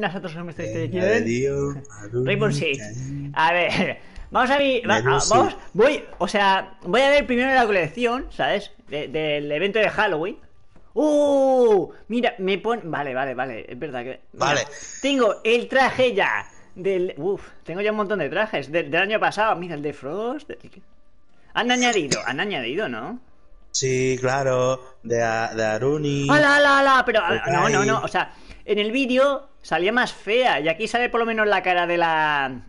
nosotros somos este Venga, quién? Rainbow Six. A ver, vamos a ver. va- Rainbow ah, vamos, voy, o sea, voy a ver primero la colección, ¿sabes? De- del evento de Halloween. ¡Uh! Mira, me pone. Vale, vale, vale. Es verdad que. mira, Vale. Tengo el traje ya. Del. Uf, tengo ya un montón de trajes. Del, del año pasado. Mira, el de Frost. Han añadido, han añadido, ¿no? Sí, claro, de, A- de Aruni. ¡Hala, hala, hala! Pero no, no, no. O sea, en el vídeo salía más fea. Y aquí sale por lo menos la cara de la.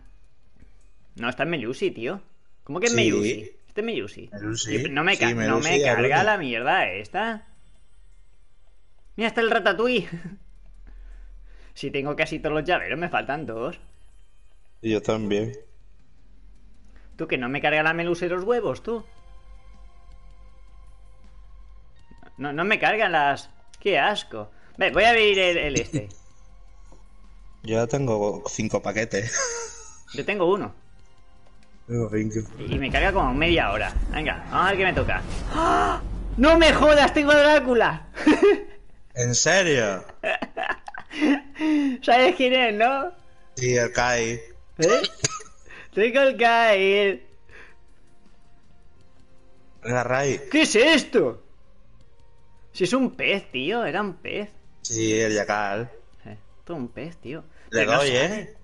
No, está en Melusi, tío. ¿Cómo que es Sí. Melusi? Este es Y No me, sí, no carga la mierda esta. Mira, está el ratatouille. Si tengo casi todos los llaveros, me faltan dos. Y yo también. Tú que no me carga la Melusi los huevos, tú. No, no me cargan las. Qué asco. Ve, voy a abrir el, el este. Yo ya tengo cinco paquetes. Yo tengo uno. Tengo cinco. Y me carga como media hora. Venga, vamos a ver qué me toca. ¡Ah! ¡No me jodas! ¡Tengo a Drácula! ¿En serio? ¿Sabes quién es, no? Sí, el Kai. ¿Eh? Tengo el Kyle. La Ray. ¿Qué es esto? Si es un pez, tío. Era un pez. Sí, el Yakal. Eh, es un pez, tío. Le Pero doy. ¿eh?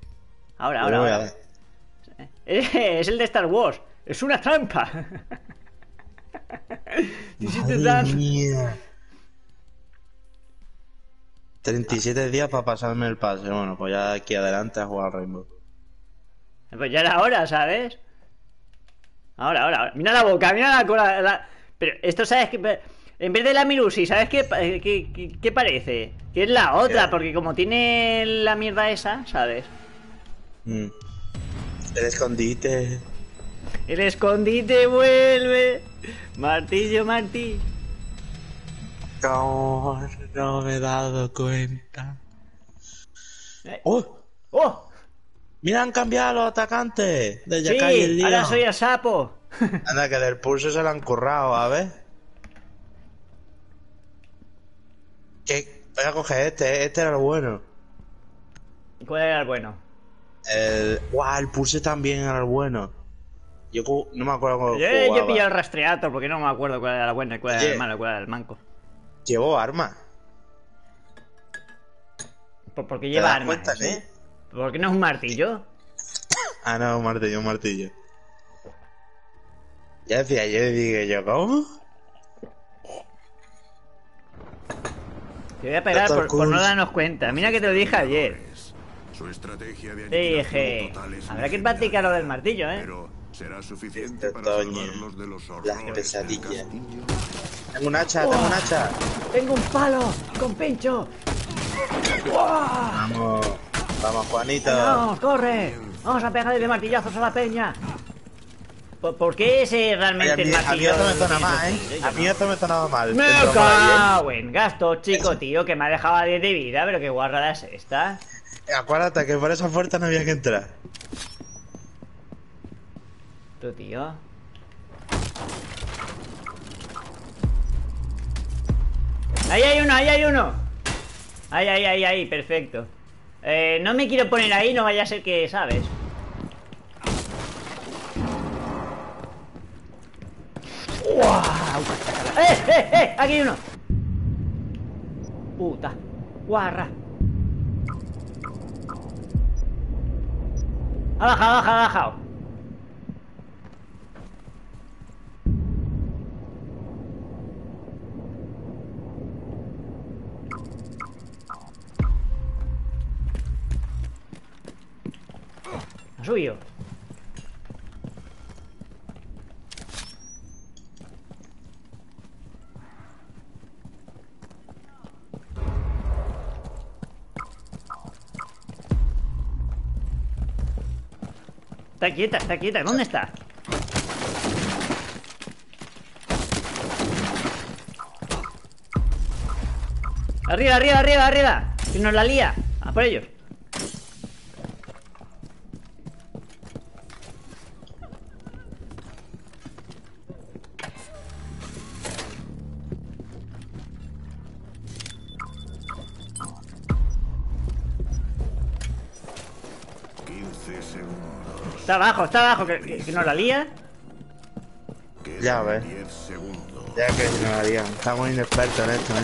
Ahora, ahora, voy ahora. dar. Eh, Es el de Star Wars. Es una trampa. Madre mía. 37 días para pasarme el pase. Bueno, pues ya aquí adelante a jugar Rainbow. Pues ya era hora, ¿sabes? Ahora, ahora, ahora. Mira la boca, mira la cola. la- Pero esto, ¿sabes qué? En vez de la Mirusi, ¿sabes qué, pa- qué, qué- qué parece? Que es la otra, porque como tiene la mierda esa, ¿sabes? Mm. El escondite. El escondite vuelve. Martillo, martillo. No, no me he dado cuenta. Eh, ¡Oh! ¡Oh! Mira, han cambiado los atacantes de Sí, y el ahora soy el sapo. Anda, que del pulso se lo han currado, a ver. ¿Qué? Voy a coger este, este era el bueno. ¿Cuál era el bueno? El. ¡Guau! El pulse también era el bueno. Yo no me acuerdo cómo Yo, yo he pillado el rastreator porque no me acuerdo cuál era el bueno y cuál era Oye. el malo y cuál era el manco. Llevo arma. Por- Porque ¿Te lleva armas, cuenta, ¿eh? ¿Por qué no es un martillo? Ah, no, un martillo, un martillo. Ya decía, yo dije yo, ¿cómo? Te voy a pegar por, por no darnos cuenta. Mira que te lo dije ayer. Su estrategia de Te dije. total es Habrá que practicar lo del martillo, ¿eh? Pero será suficiente Este para otoño, salvarlos de los la horrores pesadilla. del castillo. Tengo un hacha, tengo un hacha. ¡Tengo un palo! ¡Con pincho! ¡Uah! Vamos, vamos, Juanito. ¡Vamos, corre! ¡Vamos a pegarle de martillazos a la peña! ¿Por, por qué ese realmente mí, el a mí esto me suena mal, ¿eh? A mí esto me sonaba mal. ¡Me cago en gasto, chico, tío! Que me ha dejado a 10 de vida, pero qué guarrada es esta. Acuérdate que por esa puerta no había que entrar. Tu tío. Ahí hay uno, ahí hay uno. Ahí, ahí, ahí, ahí, perfecto. Eh, no me quiero poner ahí, no vaya a ser que, ¿sabes? ¡Guau! ¡Eh, eh, eh! Aquí hay uno. Puta. Guarra. Ha bajado, ha bajado, ha bajado. Ha subido. Está quieta, está quieta. ¿Dónde está? Arriba, arriba, arriba, arriba. Que nos la lía. A por ellos. Está abajo, está abajo, que, que, que nos la lía. Ya ves. 10 segundos. Ya que no lo harían. Estamos inexpertos en esto, ¿eh?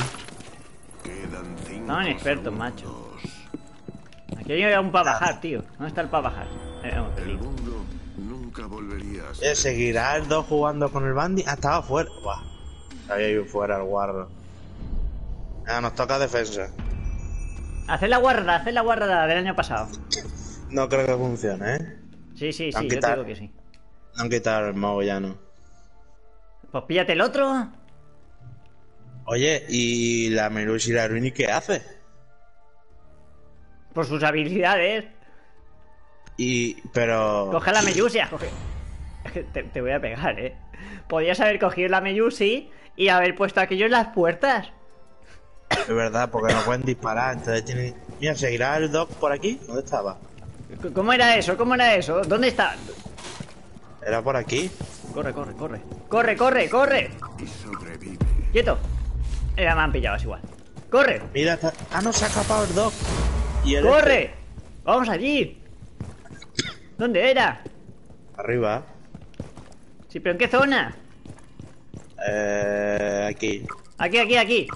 Quedan 5 Estaban expertos, macho. Aquí hay un para bajar, tío. ¿Dónde está el para bajar? Eh, vamos, El aquí. mundo nunca volvería a Eh, ser. ¿Seguirá el 2 jugando con el Bandy? Ah, estaba fuera. Buah. Había ido fuera el guardo. Ah, nos toca defensa. Haced la guarda, haced la guarda del año pasado. No creo que funcione, ¿eh? Sí, sí, sí, yo te digo que sí. No han quitado el mago ya no. Pues píllate el otro. Oye, ¿y la Melusi y la Ruini qué hace? Por sus habilidades. Y. Pero. Coge la Meyusia, coge. Es que te, te voy a pegar, eh. Podías haber cogido la Meyusi y haber puesto aquello en las puertas. Es verdad, porque no pueden disparar. Entonces tienen. Mira, ¿seguirá el Doc por aquí? ¿Dónde estaba? ¿Cómo era eso? ¿Cómo era eso? ¿Dónde está? Era por aquí. Corre, corre, corre. Corre, corre, corre. Quieto. Era, me han pillado, es igual. Corre, Mira, está... ah, no, se ha escapado el Doc. Y el corre. Vamos allí. ¿Dónde era? este, arriba. Sí, pero ¿en qué zona? Eh. Aquí. Aquí, aquí, aquí.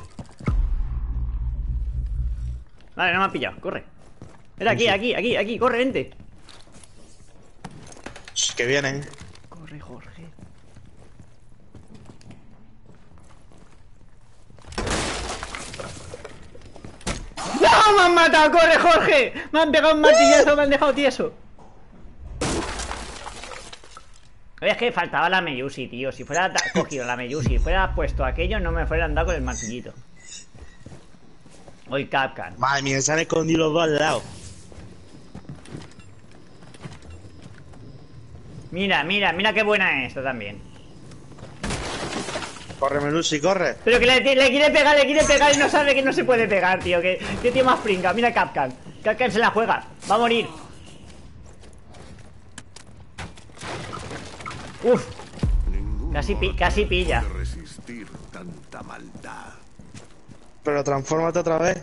Vale, no me han pillado. Corre. Era aquí, aquí, aquí, aquí. Corre, vente. Shh, Que vienen. Corre, Jorge. ¡No! ¡Me han matado! ¡Corre, Jorge! ¡Me han pegado un martillazo! ¡Me han dejado tieso! Oye, es que faltaba la Meyusi, tío. Si fuera cogido la Meyusi fuera puesto aquello, no me fueran dado con el martillito. Hoy Capcan. Madre mía, se han escondido los dos al lado. Mira, mira, mira qué buena es esta también. Corre, Melusi, corre. Pero que le, le quiere pegar, le quiere pegar y no sabe que no se puede pegar, tío. Que, que tío más pringa. Mira Capcan. Capcan se la juega. Va a morir. Uf, Casi pi- mortal casi pilla. resistir tanta maldad. Pero transfórmate otra vez.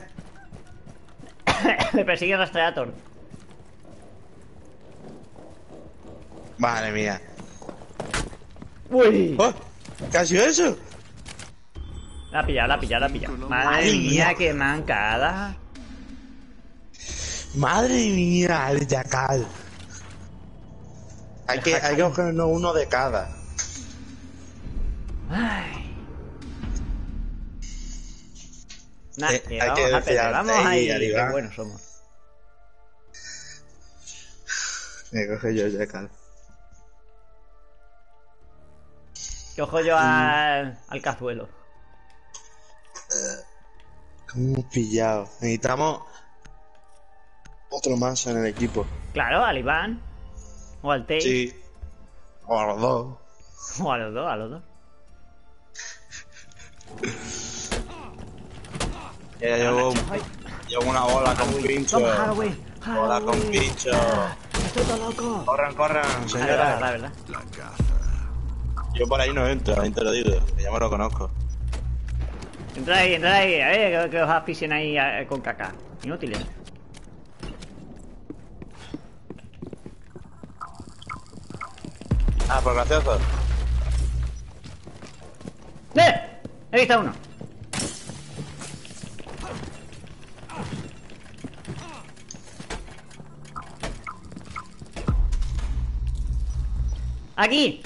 le persigue Rastreator. Madre mía. Uy. ¡Oh! ¿Qué ha sido eso? La ha pillado, la ha pillado, la ha pillado. Madre mía, qué mancada. Madre mía, el Yacal. Hay El que, hay que cogernos uno de cada. Ay. Nah, Eh, que hay vamos que a fiarte Vamos ahí, ahí. Qué buenos somos. Me coge yo el Yacal. Cojo yo al, al cazuelo. ¿Cómo hemos pillado? Necesitamos otro más en el equipo. Claro, al Iván. O al Tei. Sí. O a los dos. O a los dos, a los dos. Ya llevo, llevo una bola con pincho. Bola con pincho. Estoy todo loco. Corran, corran, La verdad, señora. la verdad. La. Yo por ahí no entro, ahí te lo digo. Que ya me lo conozco. Entra ahí, entra ahí. A ver, que, os asfixien ahí con caca. Inútiles. Ah, por gracioso. ¡Eh! He visto uno. Aquí.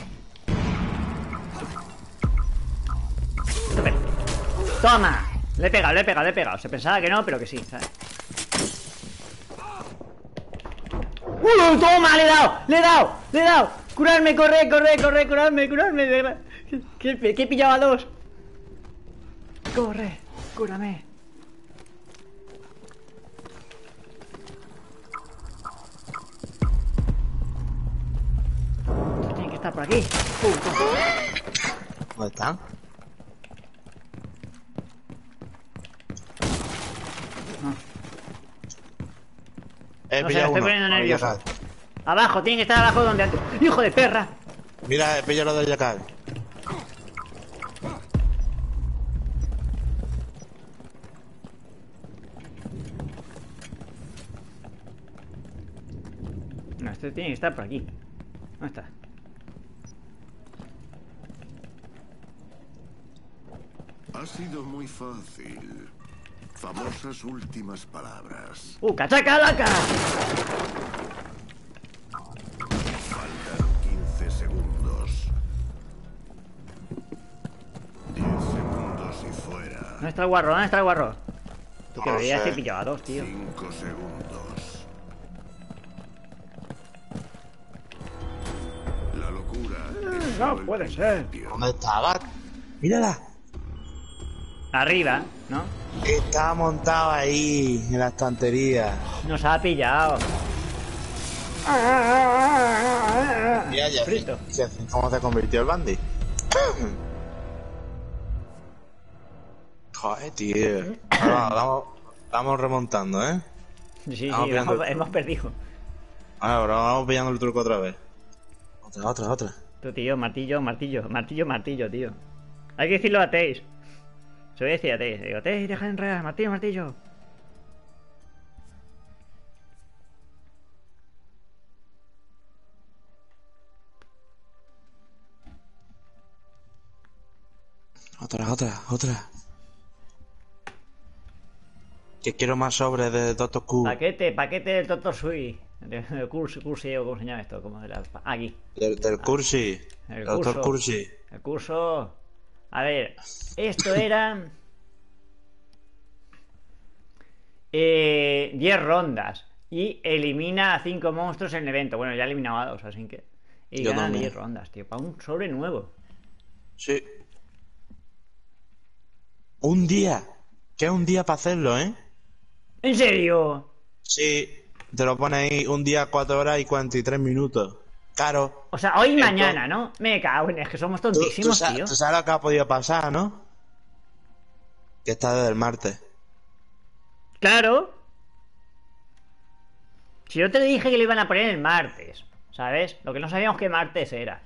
Toma. Le he pegado, le he pegado, le he pegado. Se pensaba que no, pero que sí, ¿sabes? ¡Uh! ¡Toma! ¡Le he dado! ¡Le he dado! ¡Le he dado! ¡Curarme! ¡Corre, corre, corre! ¡Curarme, curarme! ¿Qué, qué, qué pillaba dos? ¡Corre! ¡Cúrame! Tiene que estar por aquí. ¿Dónde están? He No sé, estoy uno. poniendo nervioso. Abajo, tiene que estar abajo donde antes. ¡Hijo de perra! Mira, he pillado lo del Yacal. No Este tiene que estar por aquí. ¿Dónde está? Ha sido muy fácil. Famosas últimas palabras. ¡Uh, cachacalaca! Faltan 15 segundos. 10 segundos y fuera. ¿Dónde está el guarro? ¿Dónde está el guarro? Tú que veías que pillaba dos, tío. 5 segundos. La locura. es no puede ser. ¿Dónde estaba? Mírala. Arriba, ¿no? Está montado ahí, en la estantería. Nos ha pillado. Ya. Fristo. ¿Cómo se convirtió el Bandy? Joder, tío. Ahora, vamos, vamos remontando, ¿eh? Sí, Vamos hemos perdido. Ahora vamos pillando el truco otra vez. Otra, otra, otra. Tú, tío, martillo, martillo, martillo, martillo, tío. Hay que decirlo a Teis. Se voy a decir a. Digo, Teis, deja de enredar, martillo, martillo. Otra, otra, otra. Que quiero más sobres de Doctor Q. Paquete, paquete del Doctor Sui. El curso, cursi, o cómo se llama esto, como de la... Aquí. Del, del Cursi. El Doctor. Cursi. El curso. A ver, esto era. Eh, 10 rondas. Y elimina a 5 monstruos en el evento. Bueno, ya he eliminado a 2, así que. Y Yo gana también. 10 rondas, tío. Para un sobre nuevo. Sí. Un día. Que un día para hacerlo, ¿eh? ¿En serio? Sí. Te lo pone ahí un día, 4 horas y 43 minutos. Claro. O sea, hoy y Esto- mañana, ¿no? Me cago en es que somos Tú, tú tontísimos, tío. tú sabes lo que ha podido pasar, ¿no? Que está desde el martes. Claro. Si yo te dije que lo iban a poner el martes, ¿sabes? Lo que no sabíamos que martes era.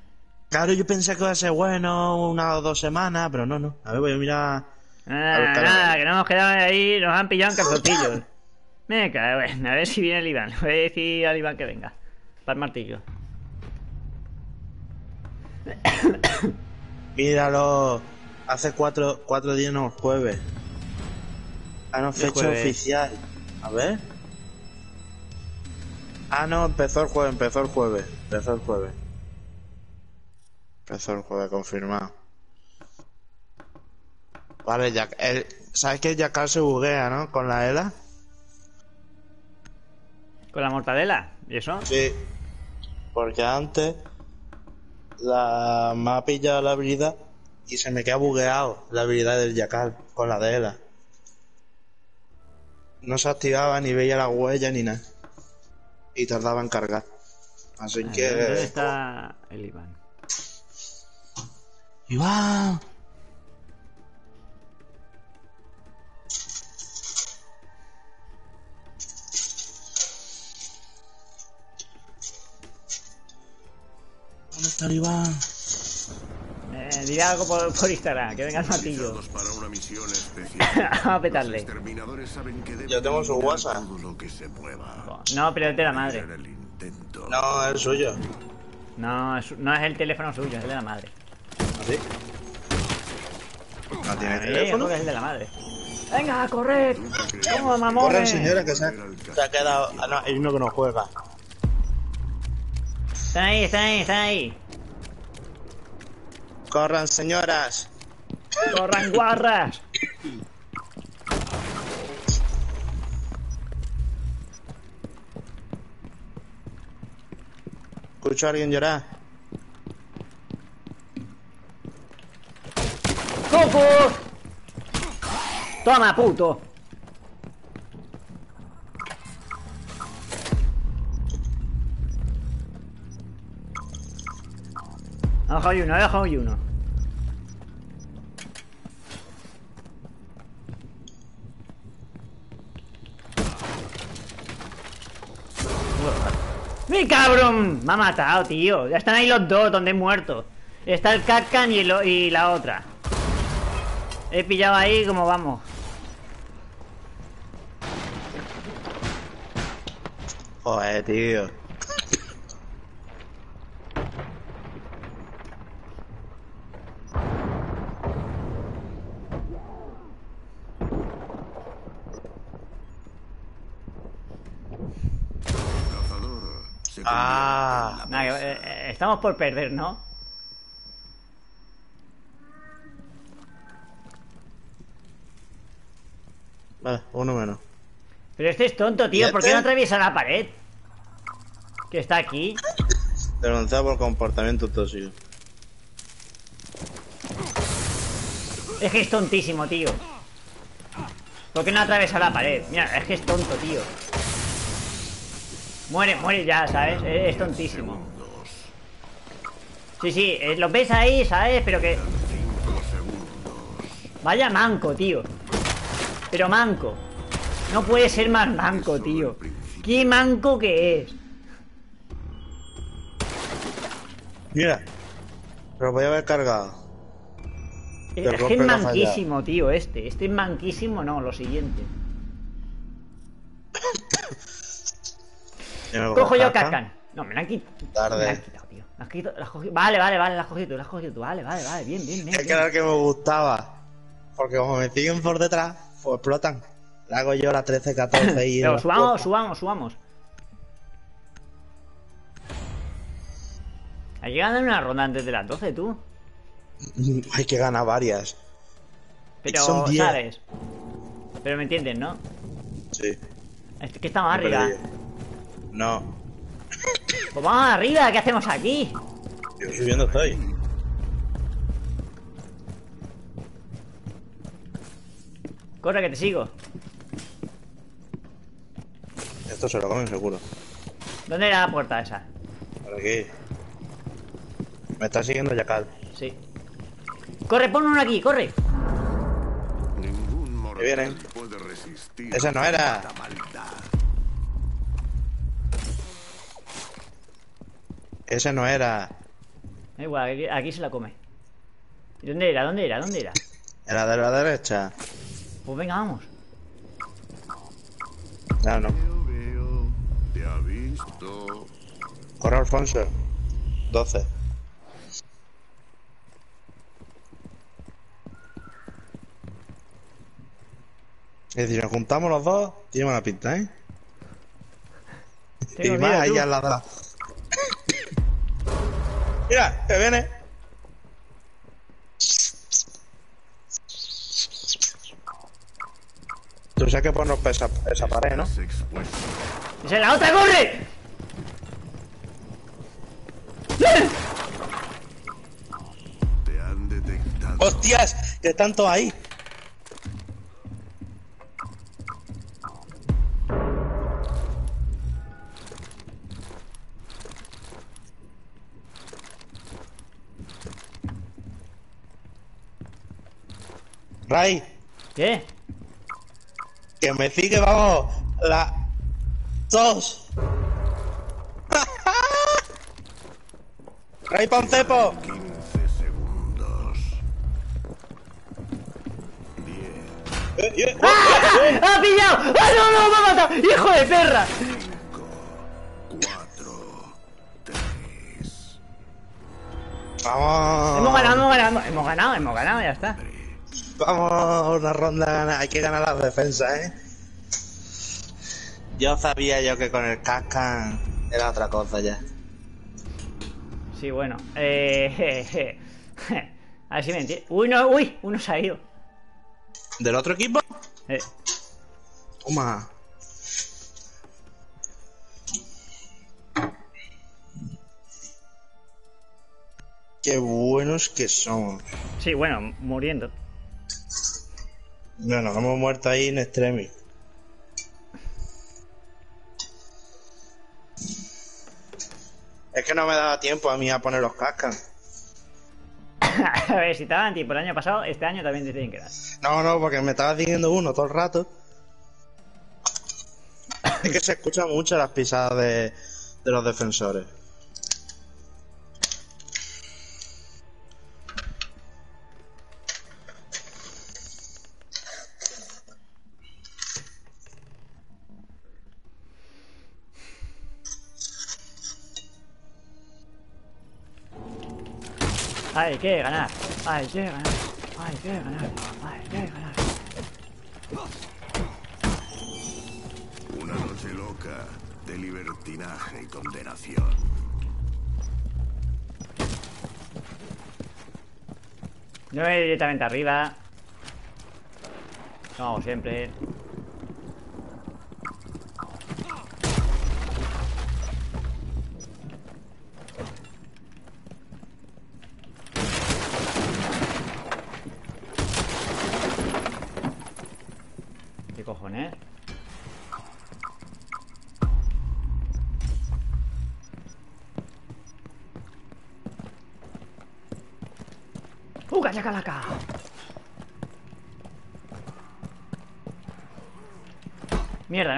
Claro, yo pensé que iba a ser bueno una o dos semanas, pero no, no. A ver, voy a mirar. Nada, A ver, cara. nada, que no hemos quedado ahí, nos han pillado en calzotillos. Me cago en, a ver si viene el Iván. Voy a decir al Iván que venga. Para el martillo. Míralo. Hace cuatro, cuatro días, no, jueves. Ah, no, ¿Qué fecha jueves? oficial. A ver. Ah, no, empezó el jueves, empezó el jueves. Empezó el jueves. Empezó el jueves, confirmado. Vale, ya, el, ¿sabes que Jackal se buguea, no? Con la ELA. ¿Con la mortadela? ¿Y eso? Sí. Porque antes la me ha pillado la habilidad y se me queda bugueado la habilidad del Jackal con la de ELA. No se activaba ni veía la huella ni nada. Y tardaba en cargar. Así ¿Dónde que. está el Iván? ¡Iván! ¿Dónde está el Iván? Eh, diré algo por, por Instagram, que venga el martillo. Para una misión especial. Vamos a petarle. Los exterminadores saben que deben Yo tengo su WhatsApp. Todo lo que se mueva. No, pero es de la madre. El. No, es suyo. No, es, no es el teléfono suyo, es de la madre. ¿Así? ¿No tiene Eh, teléfono? es el de la madre. ¡Venga, a correr! ¡Toma, mamones! Corre, señora, que se ha, se ha quedado. Ah, no, hay uno que no juega. Están ahí, están ahí, están ahí. Corran, señoras. ¡Corran guarras! Escucho a alguien llorar. ¡Coco! ¡Toma, puto! Ha bajado y uno, ha bajado y uno. ¡Mi cabrón! Me ha matado, tío. Ya están ahí los dos donde he muerto. Está el Catcan y, y la otra. He pillado ahí como vamos. Joder, tío. Ah. eh, eh, estamos por perder, ¿no? Vale, uno menos. Pero este es tonto, tío. ¿Y ¿Por qué este? no atraviesa la pared? Que está aquí. Denunciado por comportamiento tóxico. Es que es tontísimo, tío. ¿Por qué no atraviesa la pared? Mira, es que es tonto, tío. Muere, muere ya, ¿sabes? Es, es tontísimo. Sí, sí, eh, lo ves ahí, ¿sabes? Pero que... Vaya manco, tío. Pero manco. No puede ser más manco, tío. Qué manco que es. Mira. Pero voy a haber cargado. Es, Del es que es manquísimo, tío, este. Este es manquísimo, no, lo siguiente. Yo Cojo yo. Cascan. No, me la han quitado. Tarde. Me la han quitado, tío. Me has quitado- la has cogido- Vale, vale, vale, la has cogido tú, la has cogido tú. Vale, vale, vale, bien, bien, bien. Es que era el que me gustaba. Porque como me siguen por detrás, pues explotan. Le hago yo la 13, 14 y. Pero subamos, subamos, subamos. Hay que ganar una ronda antes de las 12, tú. Hay que ganar varias. Pero, Son 10. ¿sabes? Pero me entienden, ¿no? Sí. Es que estamos Pero arriba. No. Pues vamos arriba, ¿qué hacemos aquí? Yo subiendo estoy. Corre, que te sigo. Esto se lo comen seguro. ¿Dónde era la puerta esa? Por aquí. Me está siguiendo Yakal. Sí. Corre, pon uno aquí, corre. Ningún mortal vienen. puede resistir. Ese no era. Maldad. Ese no era. Da igual, aquí, aquí se la come. ¿Y dónde era? ¿Dónde era? ¿Dónde era? Era de la derecha. Pues venga, vamos. No, no. Te ha visto. Corre Alfonso. 12. Es decir, nos juntamos los dos, tiene buena pinta, ¿eh? Tengo y más ahí al lado. Mira, que viene. Tú sabes que ponernos esa, esa pared, ¿no? ¡Esa es la otra, corre! Te han detectado. ¡Hostias! Que están todos ahí. Ray, ¿Qué? que me sigue, vamos, la... Dos. Ray Poncepo. 15 segundos. 10. Eh, eh, ¡Ha pillado! ¡Ah, no, no! ¡Me ha matado! ¡Hijo de perra! 4. 3. Vamos. Hemos ganado, hemos ganado, hemos ganado, hemos ganado, ya está. Vamos, una ronda hay que ganar las defensas, ¿eh? Yo sabía yo que con el Cascan era otra cosa ya. Sí, bueno. Eh, a ver si me entiendes. Uy, no, uy, uno se ha ido. ¿Del otro equipo? Eh, Toma. Qué buenos que somos. sí, bueno, muriendo. Bueno, hemos muerto ahí en extremis. Es que no me daba tiempo a mí a poner los cascan. a ver, si estaban tipo el año pasado, este año también te tienen que dar. No, no, porque me estaba siguiendo uno todo el rato. Es que se escuchan mucho las pisadas de, de los defensores. Que ganar, hay que ganar, hay que ganar, hay que ganar. Una noche loca. de libertinaje y condenación. Yo me voy directamente arriba. Como siempre.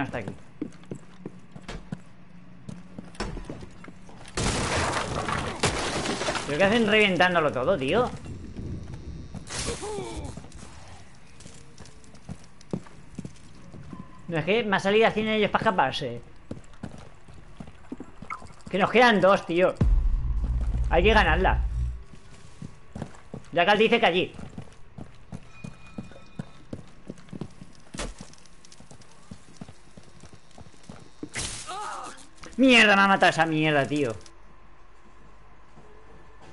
Está aquí. ¿Pero qué hacen reventándolo todo, tío? No es que más salida tienen ellos para escaparse. Que nos quedan dos, tío. Hay que ganarla. Ya que dice que allí. Mierda, me ha matado esa mierda, tío.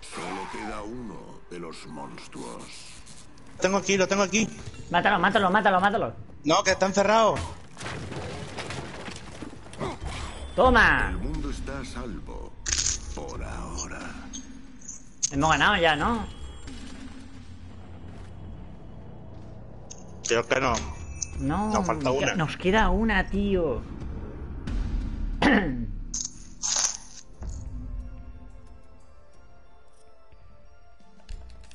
Solo queda uno de los monstruos. Lo tengo aquí, lo tengo aquí. Mátalo, mátalo, mátalo, mátalo. No, que está encerrado. Toma. El mundo está a salvo. Por ahora. Hemos ganado ya, ¿no? Creo que no. No, Nos falta una. nos queda una, tío.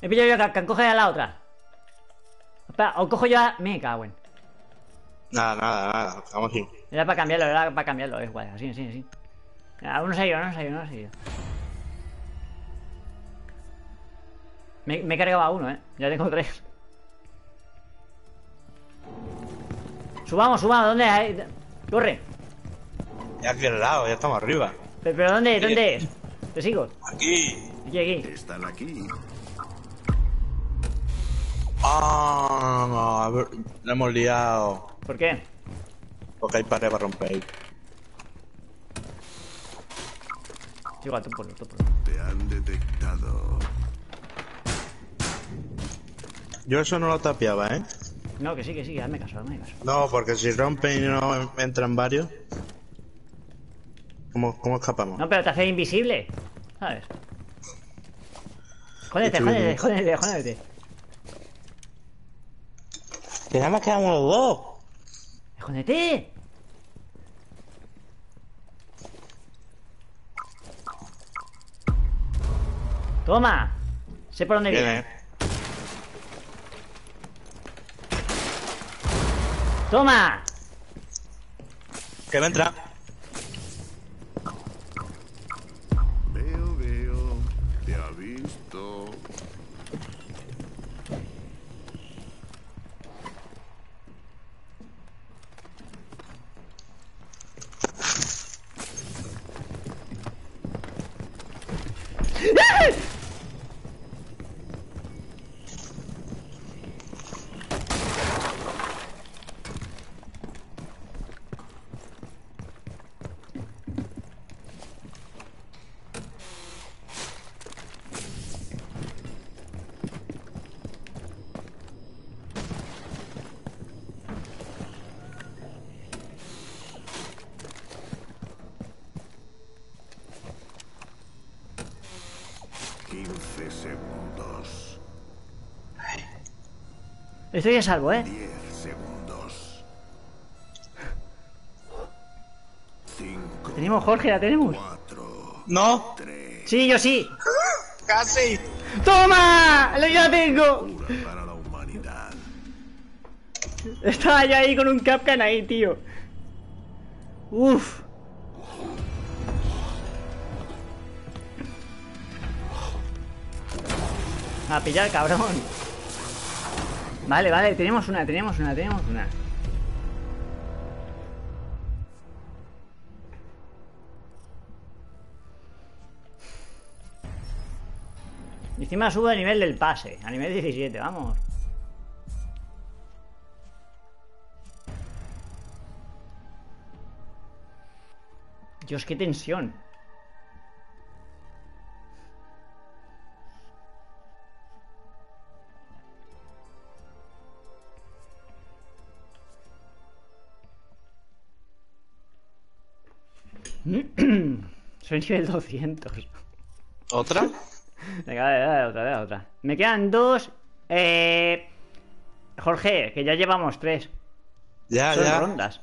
He pillado yo a coge a la otra. Espera, o cojo yo a... Me cago en. Nada, nada, nada. Vamos así. Era para cambiarlo, era para cambiarlo, es guay, así, así, así. Ah, uno se ha ido, uno se ha ido, uno se ha ido. Me, me he cargado a uno, eh. Ya tengo tres. Subamos, subamos, ¿dónde hay? Corre. Ya aquí al lado, ya estamos arriba. ¿Pero, pero dónde, dónde es? Te sigo. Aquí. Aquí, aquí. Están aquí. Ah, ver, la hemos liado. ¿Por qué? Porque hay pared para romper. Sigo a tu por por Te han detectado. Yo eso no lo tapiaba, ¿eh? No, que sí, que sí, hazme caso, hazme caso. No, porque si rompen y no entran varios. ¿Cómo, cómo escapamos? No, pero te hace invisible. ¿Sabes? Jódete, jódete, jódete, jódete. Que nada más quedamos los dos. ¡Jódete! Toma. Sé por dónde viene. Viene. Toma. Que no entra. Veo, veo. Te ha visto. Quince segundos. Estoy a salvo, ¿eh? Diez segundos. Cinco. Tenemos Jorge, la tenemos. Cuatro. No, Tres. Sí, yo sí. casi. ¡Toma! ¡Lo ya tengo! Para la humanidad. Estaba yo ahí con un Capcan ahí, tío. Uf. A pillar, cabrón. Vale, vale, tenemos una, tenemos una, tenemos una. Y encima sube a nivel del pase, a nivel 17, vamos. Dios, qué tensión. Soy nivel 200. ¿Otra? Venga, dale, dale, otra, dale, otra. Me quedan dos. Eh... Jorge, que ya llevamos tres. Ya, Son ya. rondas.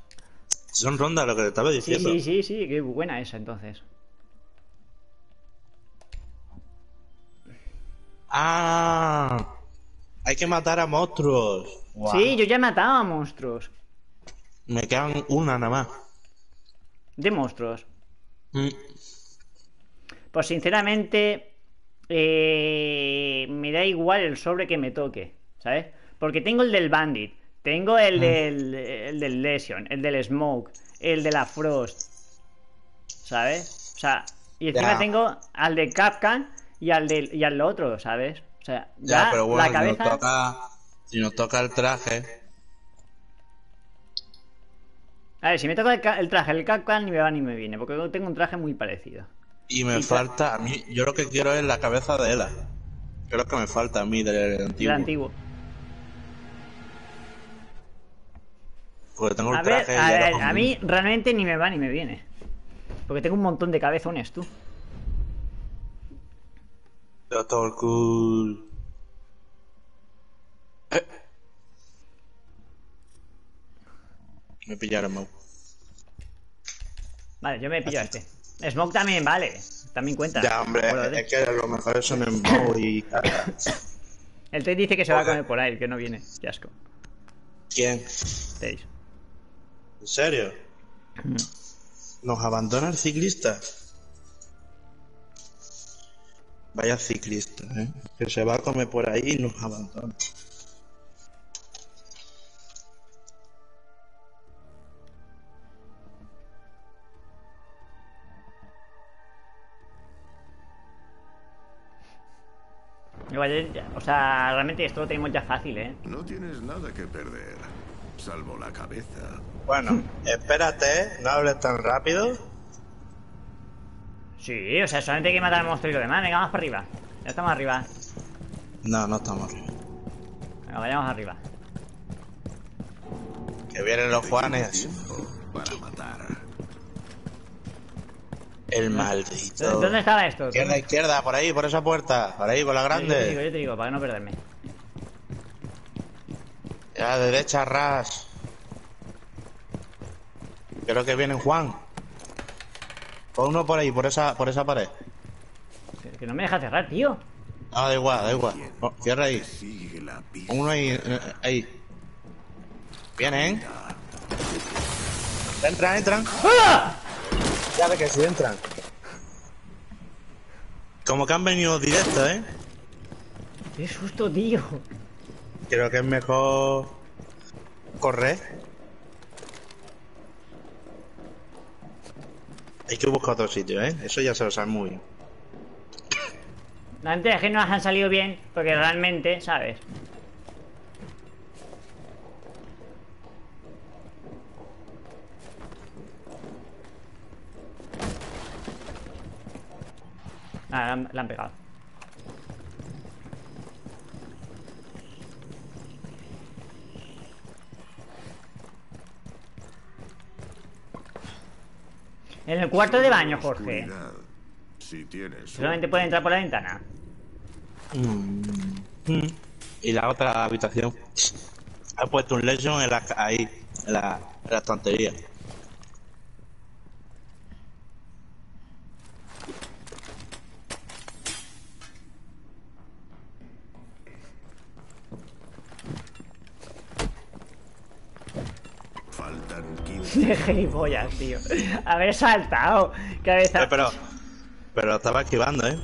Son rondas lo que te estaba Sí, diciendo. sí, sí, sí, qué buena esa entonces. Ah, hay que matar a monstruos. Sí, yo ya he matado a monstruos. Me quedan una nada más. De monstruos. Mm, Pues sinceramente, eh, me da igual el sobre que me toque, ¿sabes? Porque tengo el del Bandit, tengo el del, el del Lesion, el del Smoke, el de la Frost, ¿sabes? O sea, y encima Ya. tengo al de Capcan y al del y al otro, ¿sabes? O sea, Ya, ya, pero bueno, la si, cabeza. nos toca, si nos toca el traje, A ver, si me toca el, traje, el Capcan ni me va ni me viene, porque tengo un traje muy parecido. y me Y falta a mí, yo lo que quiero es la cabeza de Ela. Que es lo que me falta a mí del El antiguo. antiguo. Porque tengo el A ver, traje a, ver, a mí realmente ni me va ni me viene. Porque tengo un montón de cabezones, tú. Doctor Cool. Eh. Me pillaron, Mau. Vale, yo me pillo a este. Smoke también, vale. También cuenta. Ya, hombre, es que los mejores son en Mau y. El Tate dice que se va a Joder. comer por ahí, que no viene. Qué asco. ¿Quién? Tate. ¿En serio? ¿Nos abandona el ciclista? Vaya ciclista, ¿eh? Que se va a comer por ahí y nos abandona. O sea, realmente esto lo tenemos ya fácil, ¿eh? No tienes nada que perder, salvo la cabeza. Bueno, espérate, ¿eh? no hables tan rápido. Sí, o sea, solamente hay que matar al monstruo y lo demás. Venga, vamos para arriba. Ya estamos arriba. No, no estamos arriba. Venga, vayamos arriba. Que vienen los Juanes. Para matar. El maldito. ¿Dó- ¿Dónde estaba esto? Izquierda, izquierda, por ahí, por esa puerta. Por ahí, por la Yo te digo, grande. yo te digo, para no perderme. Y a la derecha, ras. Creo que viene Juan. Pon uno por ahí, por esa, por esa pared. Que, no me deja cerrar, tío. Ah, da igual, da igual. Oh, cierra ahí. Pon uno ahí, eh, ahí. Vienen. Entran, entran. ¡Ah! Ya ve que sí entran. Como que han venido directo, ¿eh? ¡Qué susto, tío! Creo que es mejor correr. Hay que buscar otro sitio, ¿eh? Eso ya se lo saben muy bien. Antes es que no han salido bien, porque realmente, ¿sabes? Ah, la han, la han pegado. En el cuarto de baño, Jorge. Si tienes Solamente puede entrar por la ventana. Mm. Y la otra habitación. Ha puesto un Legion en la, ahí, en la, en la estantería. faltan 15. De gilipollas, tío. Haber saltado. Cabeza. Eh, pero, pero estaba esquivando, ¿eh?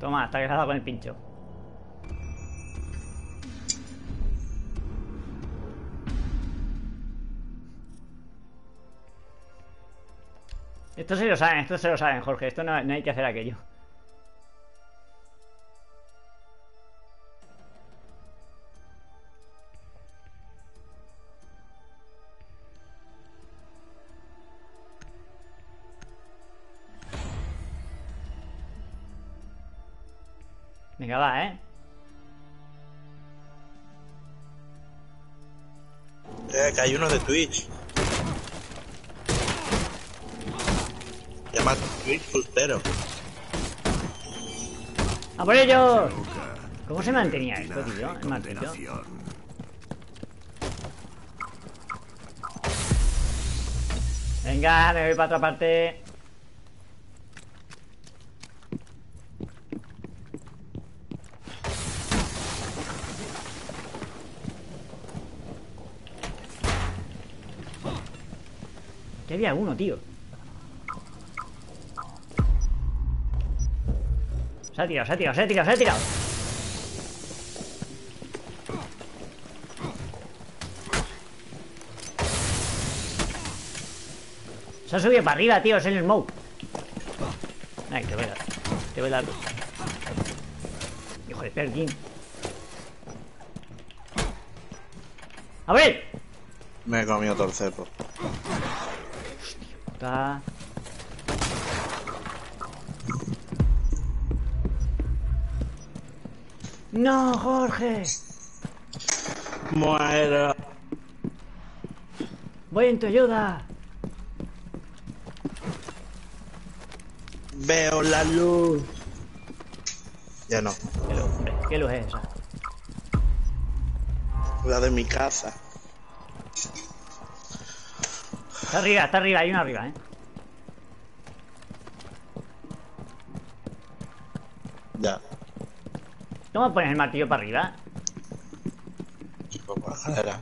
Toma, está casado con el pincho. Esto se lo saben, esto se lo saben, Jorge. Esto no, no hay que hacer aquello. Venga, va, ¿eh? Eh, que hay uno de Twitch. Llama Twitch Fultero. ¡A por ellos! ¿Cómo se mantenía esto, tío? El martillo. Venga, me voy para otra parte. Había uno, tío. Se ha tirado, se ha tirado, se ha tirado, se ha tirado. Se ha subido para arriba, tío, es el smoke. Ay, te voy a dar. Te voy a dar. Hijo de Perkin. ¡A ver! Me he comido todo el. Está. No, Jorge. Muero. Voy en tu ayuda. Veo la luz. Ya no. ¿Qué luz, luz es esa? La de mi casa. Está arriba, está arriba, hay una arriba, eh. Ya. ¿Cómo pones el martillo para arriba? Chico, por la escalera.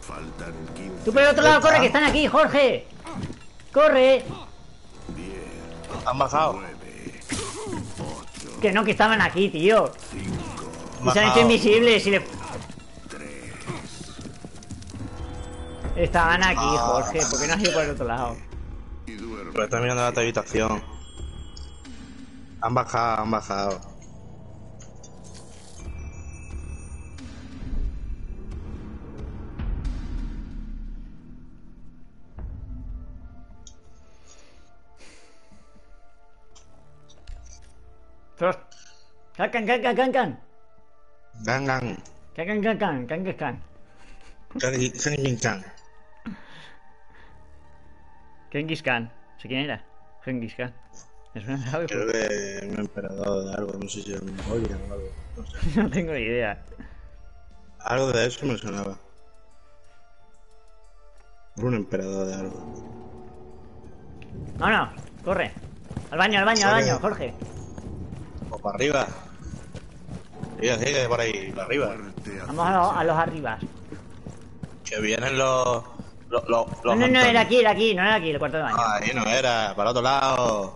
Faltan 15. Tú por el otro lado, corre, que están aquí, Jorge. Corre. Han bajado. 9, Que no, que estaban aquí, tío. Y se han hecho invisibles y le... Estaban aquí, Jorge. ¿Por qué no has ido por el otro lado? Pero está mirando la habitación. Han bajado, han bajado. Frost. Cancan, cancan, cancan. Gangan. Cancan, cancan, cancan, cancan. Gengis Khan. Genghis Khan. ¿Sé quién era? Genghis Khan. Suena de algo. Creo que un emperador de algo, no sé si era un Mongolia o algo. No sé. No tengo ni idea. Algo de eso me sonaba. Un emperador de algo. Vámonos, corre. Al baño, al baño, al baño, Jorge. Para arriba. Sigue, sigue por ahí, para arriba. Vamos a, lo- a los arribas. Que vienen los. Los, los, No, no, no, era aquí, era aquí, no era aquí, el cuarto de baño. Ah, ahí no era, para otro lado.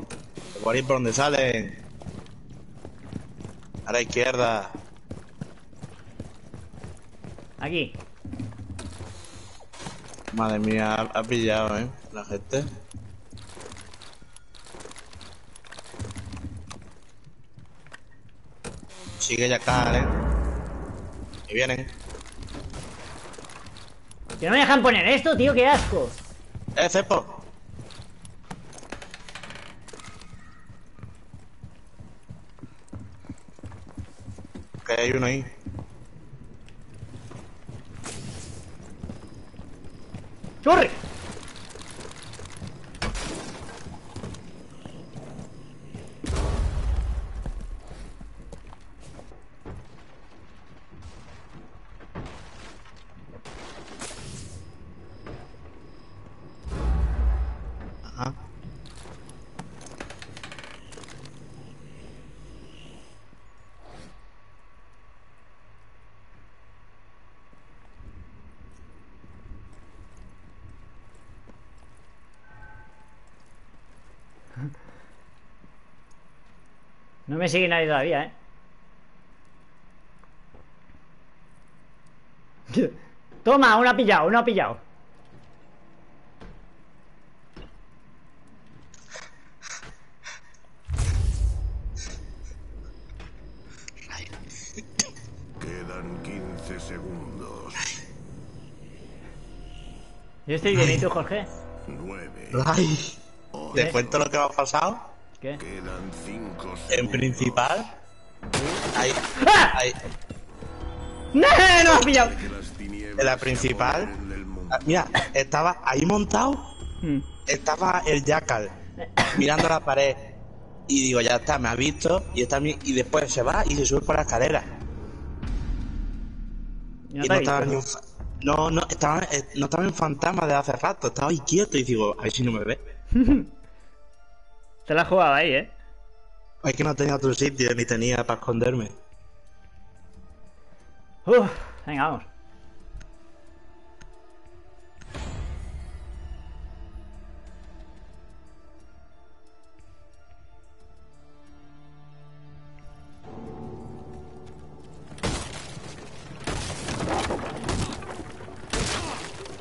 Por ahí por donde salen. A la izquierda. Aquí. Madre mía, ha pillado, eh. La gente. Sigue ya acá, eh. Y vienen. Que no me dejan poner esto, tío, qué asco. ¡Eh, cepo! Que hay uno ahí. ¡Corre! Me sigue nadie todavía, ¿eh? Toma, uno ha pillado, uno ha pillado. Quedan 15 segundos. Yo estoy bien, ¿y tú, Jorge? Nueve. Ay, ¿te cuento lo que me ha pasado? ¿Qué? Quedan cinco En principal, ahí, ¡Ah! ahí, ¡No! ¡No has pillado! En la principal, ah, mira, estaba ahí montado, Mm. estaba el jackal mirando la pared y digo, ya está, me ha visto y está mi- y después se va y se sube por la escalera Y no y estaba visto. ni un no, no, estaba, no estaba en fantasma de hace rato, estaba ahí quieto y digo, a ver si no me ve. Te la has jugado ahí, ¿eh? Es que no tenía otro sitio ni tenía para esconderme. Uf, venga, vamos.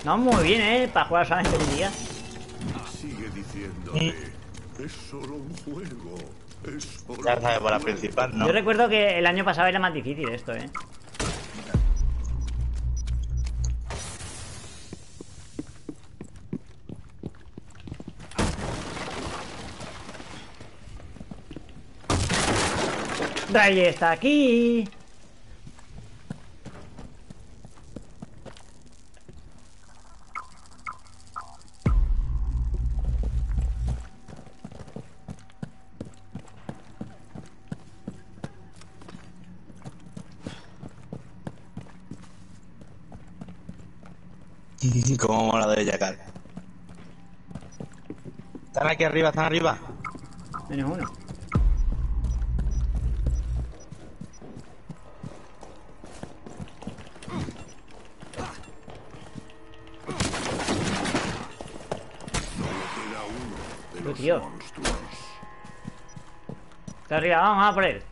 No, muy bien, ¿eh? Para jugar solamente un día. Sigue diciéndote. Es solo un juego. Es solo Ya un sabes, por la juego. principal, ¿no? Yo recuerdo que el año pasado era más difícil esto, ¿eh? Ray está aquí. Como mola de jackal. Están aquí arriba, están arriba. Menos uno. Queda uno de Tú, tío. monstruos. Está arriba, vamos a por él.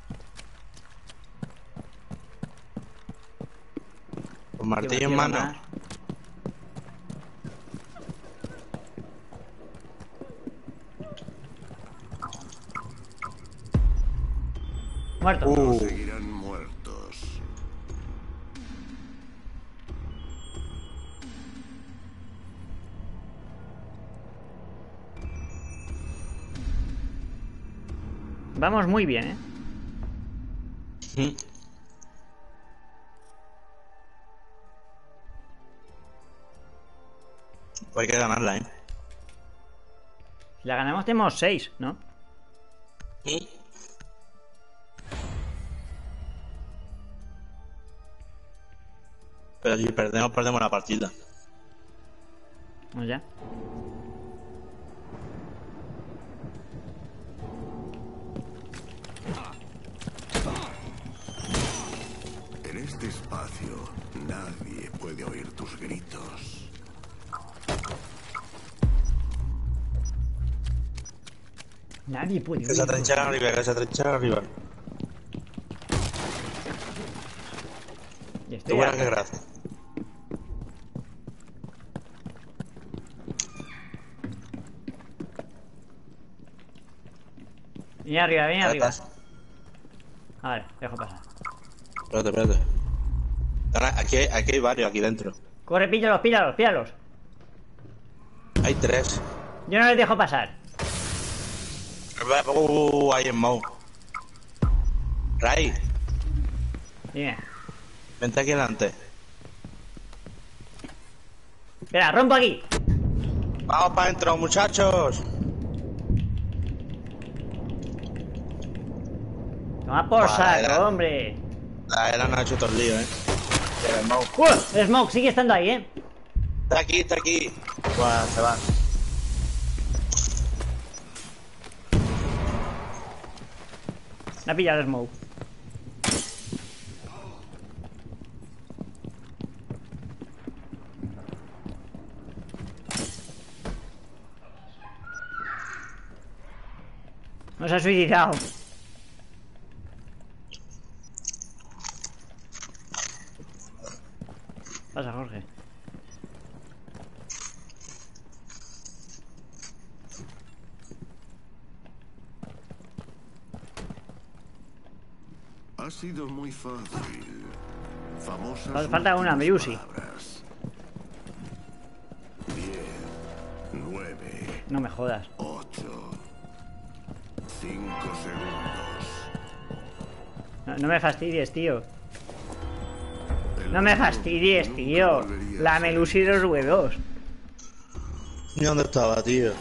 Con martillo en mano. Muerto. Uh, Seguirán muertos. Vamos muy bien, ¿eh? Pues hay que ganarla, ¿eh? Si la ganamos tenemos 6, ¿no? Pero si perdemos, perdemos la partida. Pues ya. En este espacio nadie puede oír tus gritos. Nadie puede. Que se oír. arriba, que se arriba. Y estoy Tú verás arriba. Viene arriba, Ahí arriba. estás. A ver, dejo pasar. Espérate, espérate. Ahora, aquí, hay- aquí hay varios, aquí dentro. Corre, píllalos, píllalos, píllalos. Hay tres. Yo no les dejo pasar. Uh, hay en Mou. Ray, Dime. vente aquí delante. Espera, rompo aquí. Vamos para adentro, muchachos. Toma por saco, hombre. La era no ha hecho todo el lío, eh. El. ¡Uh! El Smoke sigue estando ahí, ¿eh? Está aquí, está aquí. Buah, se va. Me ha pillado el Smoke. No se ha suicidado. Pasa, Jorge. Ha sido muy fácil. Famosas Fal- falta una. Bien No me jodas. Ocho. Cinco segundos. No, no me fastidies, tío. No me fastidies, tío. La ser. Melusi y los huevos. ¿Y dónde estaba, tío?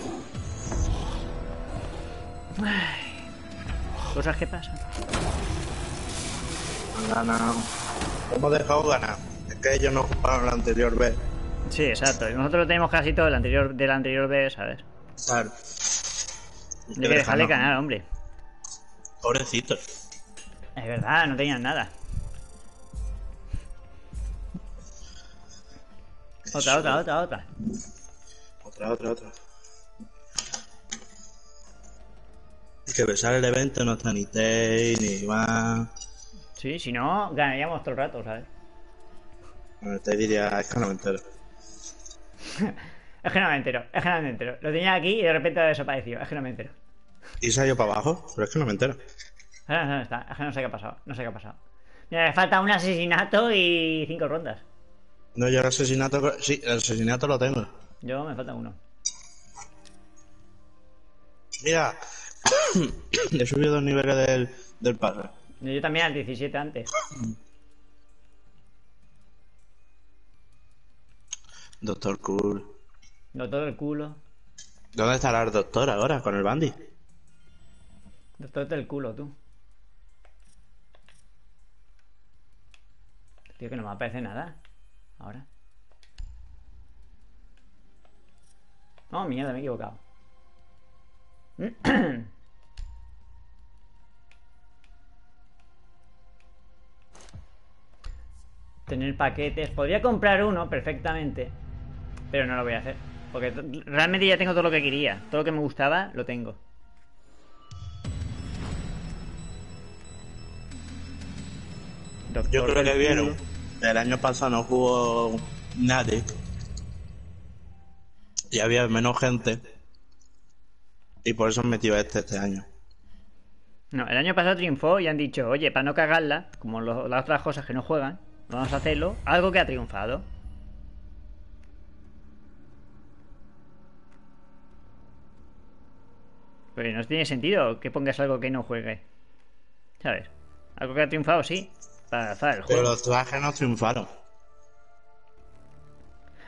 Cosas que pasan. Han ganado. Hemos dejado ganar. Es que ellos no jugaron la anterior vez. Sí, exacto. Y nosotros tenemos casi todo del anterior, del anterior vez, ¿sabes? Claro. Hay que dejarle ganar, hombre. Pobrecito. Es verdad, no tenían nada. Otra, otra, otra, otra. Otra, otra, otra. Es que besar el evento no está ni Tay, ni Iván. Sí, si no, ganaríamos todo el rato, ¿sabes? Bueno, Tay diría, es que no me entero. Es que no me entero, es que no me entero. Lo tenía aquí y de repente ha desaparecido. Es que no me entero. Y se ha ido para abajo, pero es que no me entero. Es que no sé dónde está, es que no sé qué ha pasado, no sé qué ha pasado. Mira, me falta un asesinato y cinco rondas. No, yo el asesinato. Sí, el asesinato lo tengo. Yo me falta uno. Mira, he subido dos niveles del, del pase. Yo también al 17 antes. Doctor Cool. Doctor del culo. ¿Dónde estará el doctor ahora con el Bandy? Doctor del culo, tú. Tío, que no me aparece nada. Ahora. No, mierda, me he equivocado. Tener paquetes. Podría comprar uno perfectamente. Pero no lo voy a hacer. Porque realmente ya tengo todo lo que quería. Todo lo que me gustaba, lo tengo. Yo creo que vieron. El año pasado no jugó nadie. Y había menos gente. Y por eso metido este este año. No, el año pasado triunfó y han dicho, oye, para no cagarla, como las otras cosas que no juegan, vamos a hacerlo, algo que ha triunfado. Pero no tiene sentido que pongas algo que no juegue. ¿Sabes? Algo que ha triunfado, sí, para lanzar el Pero los trajes no triunfaron.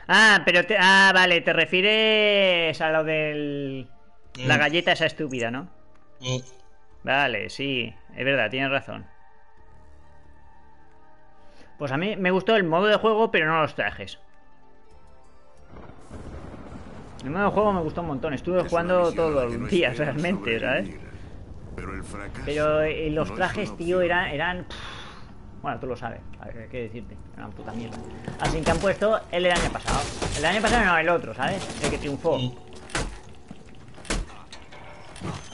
Ah, pero te... Ah, vale, te refieres a lo del... La Mm. galleta esa estúpida, ¿no? Mm. Vale, sí, es verdad, tienes razón. Pues a mí me gustó el modo de juego, pero no los trajes. El modo de juego me gustó un montón, estuve Es jugando todos los no días realmente, ¿sabes? Pero el fracaso Pero eh, los no trajes, tío, eran... eran... Bueno, tú lo sabes, a ver, qué decirte, una puta mierda. Así que han puesto el del año pasado. El del año pasado no, el otro, ¿sabes? El que triunfó. Y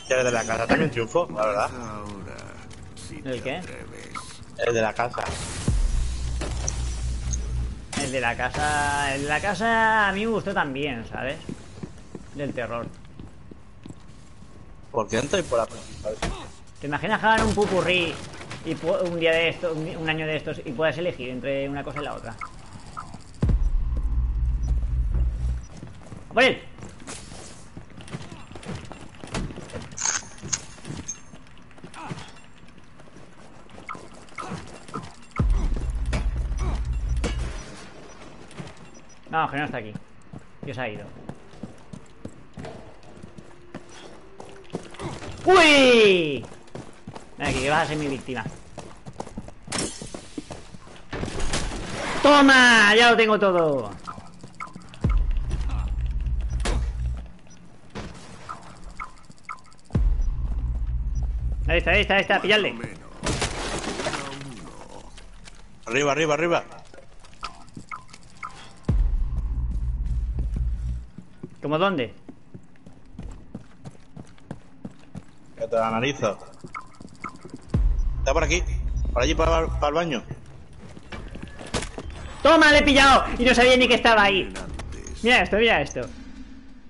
el de la casa también triunfó, la verdad. Ahora, si ¿El qué? El de la casa. El de la casa. El de la casa a mí me gustó también, ¿sabes? Del terror. ¿Por qué entráis por la principal? ¿Te imaginas hagan un pupurrí y un día de estos, un, año de estos y puedas elegir entre una cosa y la otra? ¡A por él! No, que no está aquí. Que se ha ido. ¡Uy! Ven aquí, que vas a ser mi víctima. ¡Toma! Ya lo tengo todo. Ahí está, ahí está, ahí está, pilladle. Arriba, arriba, arriba. ¿Cómo dónde? Que te analizo. Está por aquí. Por allí, para, para el baño. ¡Toma! ¡Le he pillado! Y no sabía ni que estaba ahí. Mira esto, mira esto.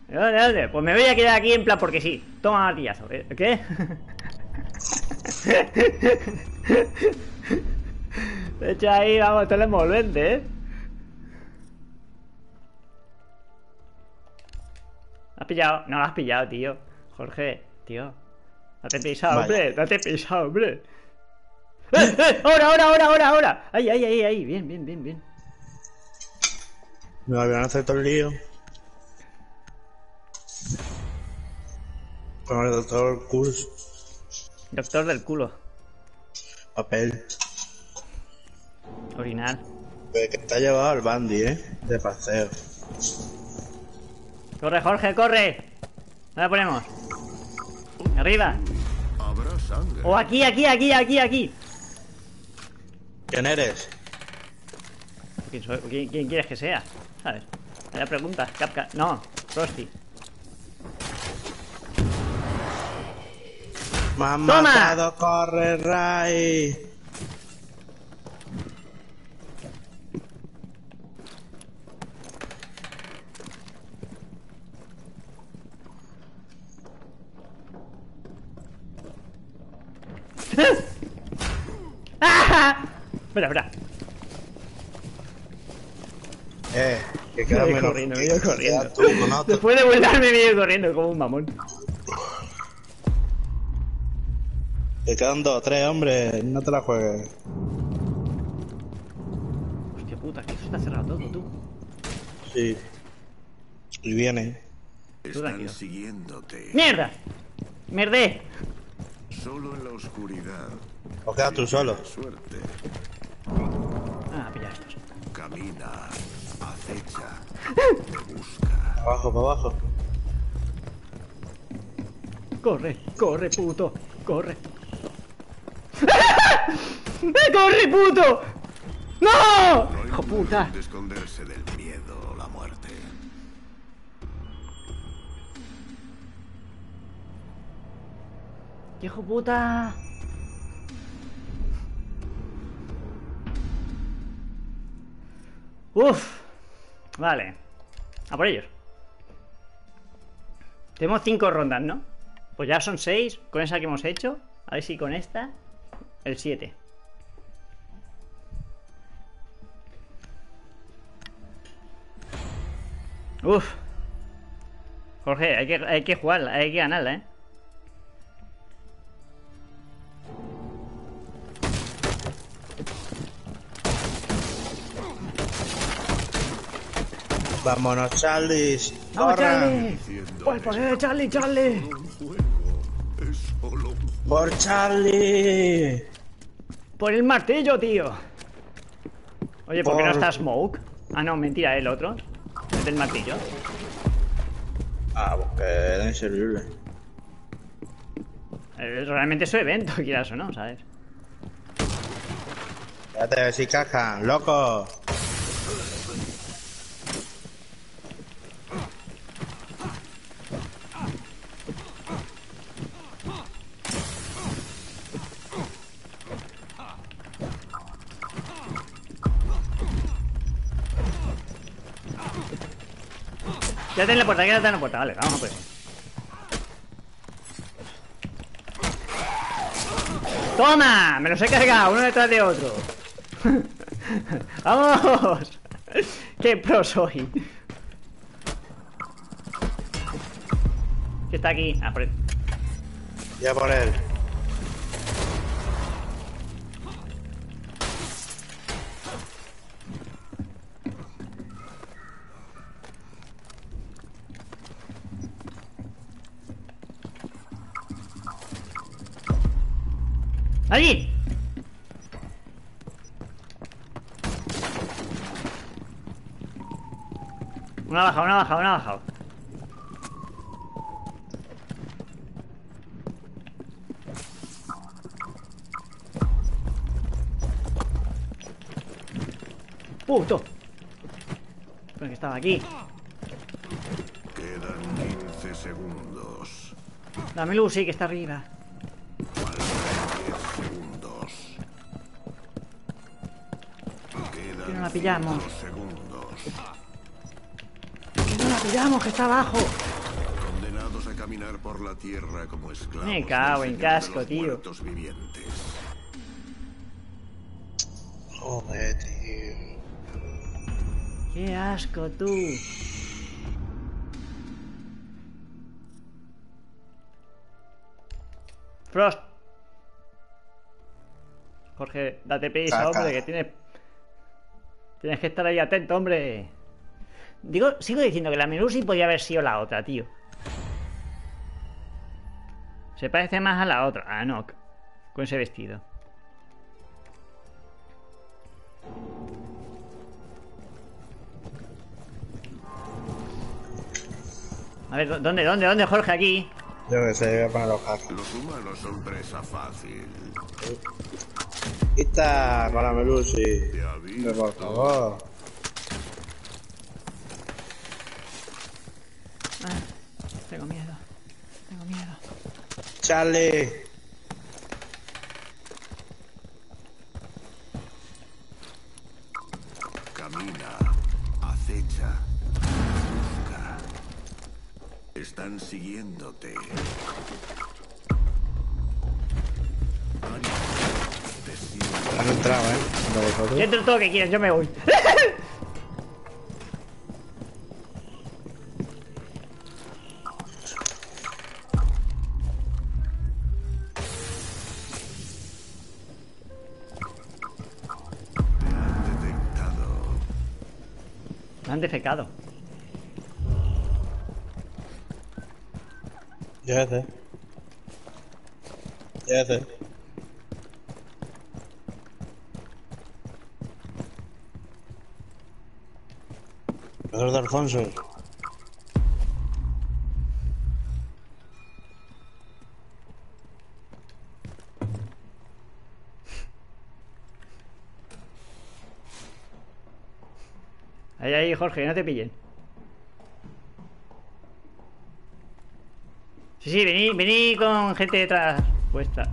¿De dónde, de dónde? Pues me voy a quedar aquí en plan porque sí. Toma martillazo. ¿eh? ¿Qué? De hecho ahí, vamos, todo el envolvente, ¿eh? ¿Has pillado? No lo has pillado, tío. Jorge, tío. Date prisa, Vaya. hombre. Date prisa, hombre. ¡Eh, eh! ¡Ahora, ahora, ahora, ahora, ahora! Ahí, ahí, ahí, ahí. Bien, bien, bien, bien. Me habían hecho todo el lío. Con el doctor Kurz, Doctor del culo. papel. Original. Pues que está llevado al bandy, ¿eh? De paseo. Corre, Jorge, corre. ¿Dónde ponemos? Arriba. Habrá sangre. O aquí, aquí, aquí, aquí, aquí. ¿Quién eres? ¿Quién, soy? ¿Quién- quién quieres que sea? ¿Sabes? Vaya pregunta. Capca. No, Frosty. Me han ¡Toma! matado, corre, Ray. ¡Ah! Espera, espera. Eh, que Me queda menos. corriendo, me he corriendo. tú. Después de volarme me he ido corriendo como un mamón. Te quedan dos o tres, hombre. No te la juegues. Hostia puta, que eso está cerrado todo, tú. Sí. Y viene. Están siguiéndote. ¡Mierda! ¡Merdé! Solo en la oscuridad. O quedas tú solo. Suerte. Ah, pilla estos. Camina. Acecha. Busca. Abajo, para abajo. Corre, corre, puto. Corre. ¡Eh, ¡Corre, puto! ¡No! ¡Hijo puta! donde esconderse del miedo o la muerte. ¡Hijo puta! Uf. Vale. A por ellos. Tenemos cinco rondas, ¿no? Pues ya son seis con esa que hemos hecho. A ver si con esta. El 7. Uf. Jorge, hay que, hay que jugarla, hay que ganarla, ¿eh? Vámonos, Charlie. ¡Vamos. Charlie! ¡Por el poder de Charlie, Charlie! Por Charlie. ¡Por el martillo, tío! Oye, ¿por qué no Por- está Smoke? Ah, no, mentira, el otro. El del martillo. Ah, pues que era inservible. Eh, Realmente es su evento, quieras o no, ¿sabes? Espérate, si cajan, loco. Quédate en la puerta, quédate en la puerta. Vale, vamos pues. ¡Toma! Me los he cargado, uno detrás de otro. ¡Vamos! ¡Qué pro soy! ¿Qué está aquí? Ah, Ya por él. ¡Allí! Una baja, una baja, una baja. ¡Puto! Pero que estaba aquí. Quedan 15 segundos. Dame Lucy, que está arriba. Que no la pillamos. Que no la pillamos, que está abajo. Condenados a caminar por la tierra como esclavos. Me cago en casco, tío. Joder, tío. Qué asco, tú. Frost. Jorge, date prisa, hombre, que tienes Tienes que estar ahí atento, hombre. Digo, sigo diciendo que la Melusi podía haber sido la otra, tío. Se parece más a la otra, a Nock, con ese vestido. A ver, ¿dó- ¿dónde, dónde, dónde, Jorge? Aquí. Yo que sé, voy a poner los cascos. Los humanos son presa fácil. La Melusi. Te Hombre, por favor. Tengo miedo. Tengo miedo. Charlie. Camina, acecha, busca. Están siguiéndote. Han entrado, ¿eh? De vosotros. Dentro todo lo que quieras, yo me voy. detectado. Me han defecado. Ya sé. Ya sé. De Alfonso. Ahí, ahí, Jorge, no te pillen. Sí, sí, vení, vení con gente detrás vuestra.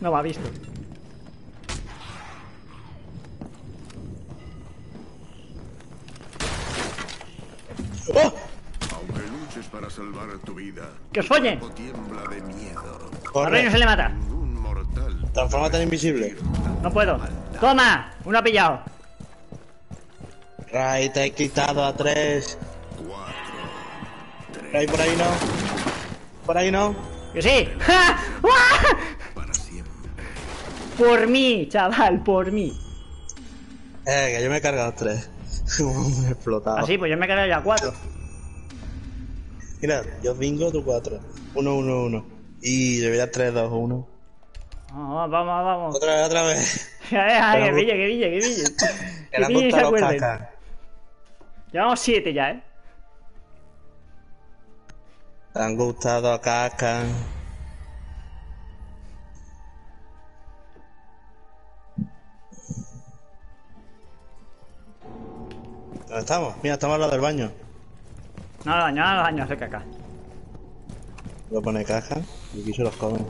No me ha visto. ¡Oh! Aunque luches para salvar tu vida, ¡Que os follen! tiembla de miedo. Rey no se Corre. le mata. Mortal Transformate en invisible. No puedo. ¡Toma! Uno ha pillado. Ray, te he quitado a tres. cuatro Ray, por ahí no. Por ahí no. ¡Que sí! ¡Ja! ¡Uah! para siempre. Por mí, chaval, por mí. Eh, que yo me he cargado tres. explotado. Así, pues yo me he quedado ya cuatro. Mira, yo bingo, tú cuatro. Uno, uno, uno. Y debería tres, dos, uno. Vamos, vamos, vamos. Otra vez, otra vez. Ay, que pille, que pille, que pille. Que Que le han pillen y se acuerden. Llevamos siete ya, ¿eh? Te han gustado caca. ¿Dónde estamos? Mira, estamos al lado del baño. No, no, no, los años de caca. Voy a poner caja y aquí se los comen.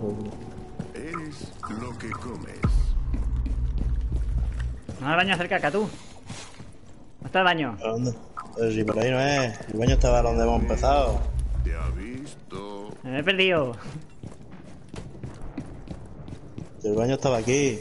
Eres lo que comes. No al baño hacer caca, tú. ¿Dónde está el baño? ¿A dónde? Pero si por ahí no es. El baño estaba donde hemos empezado. Te ha visto. Me he perdido. El baño estaba aquí.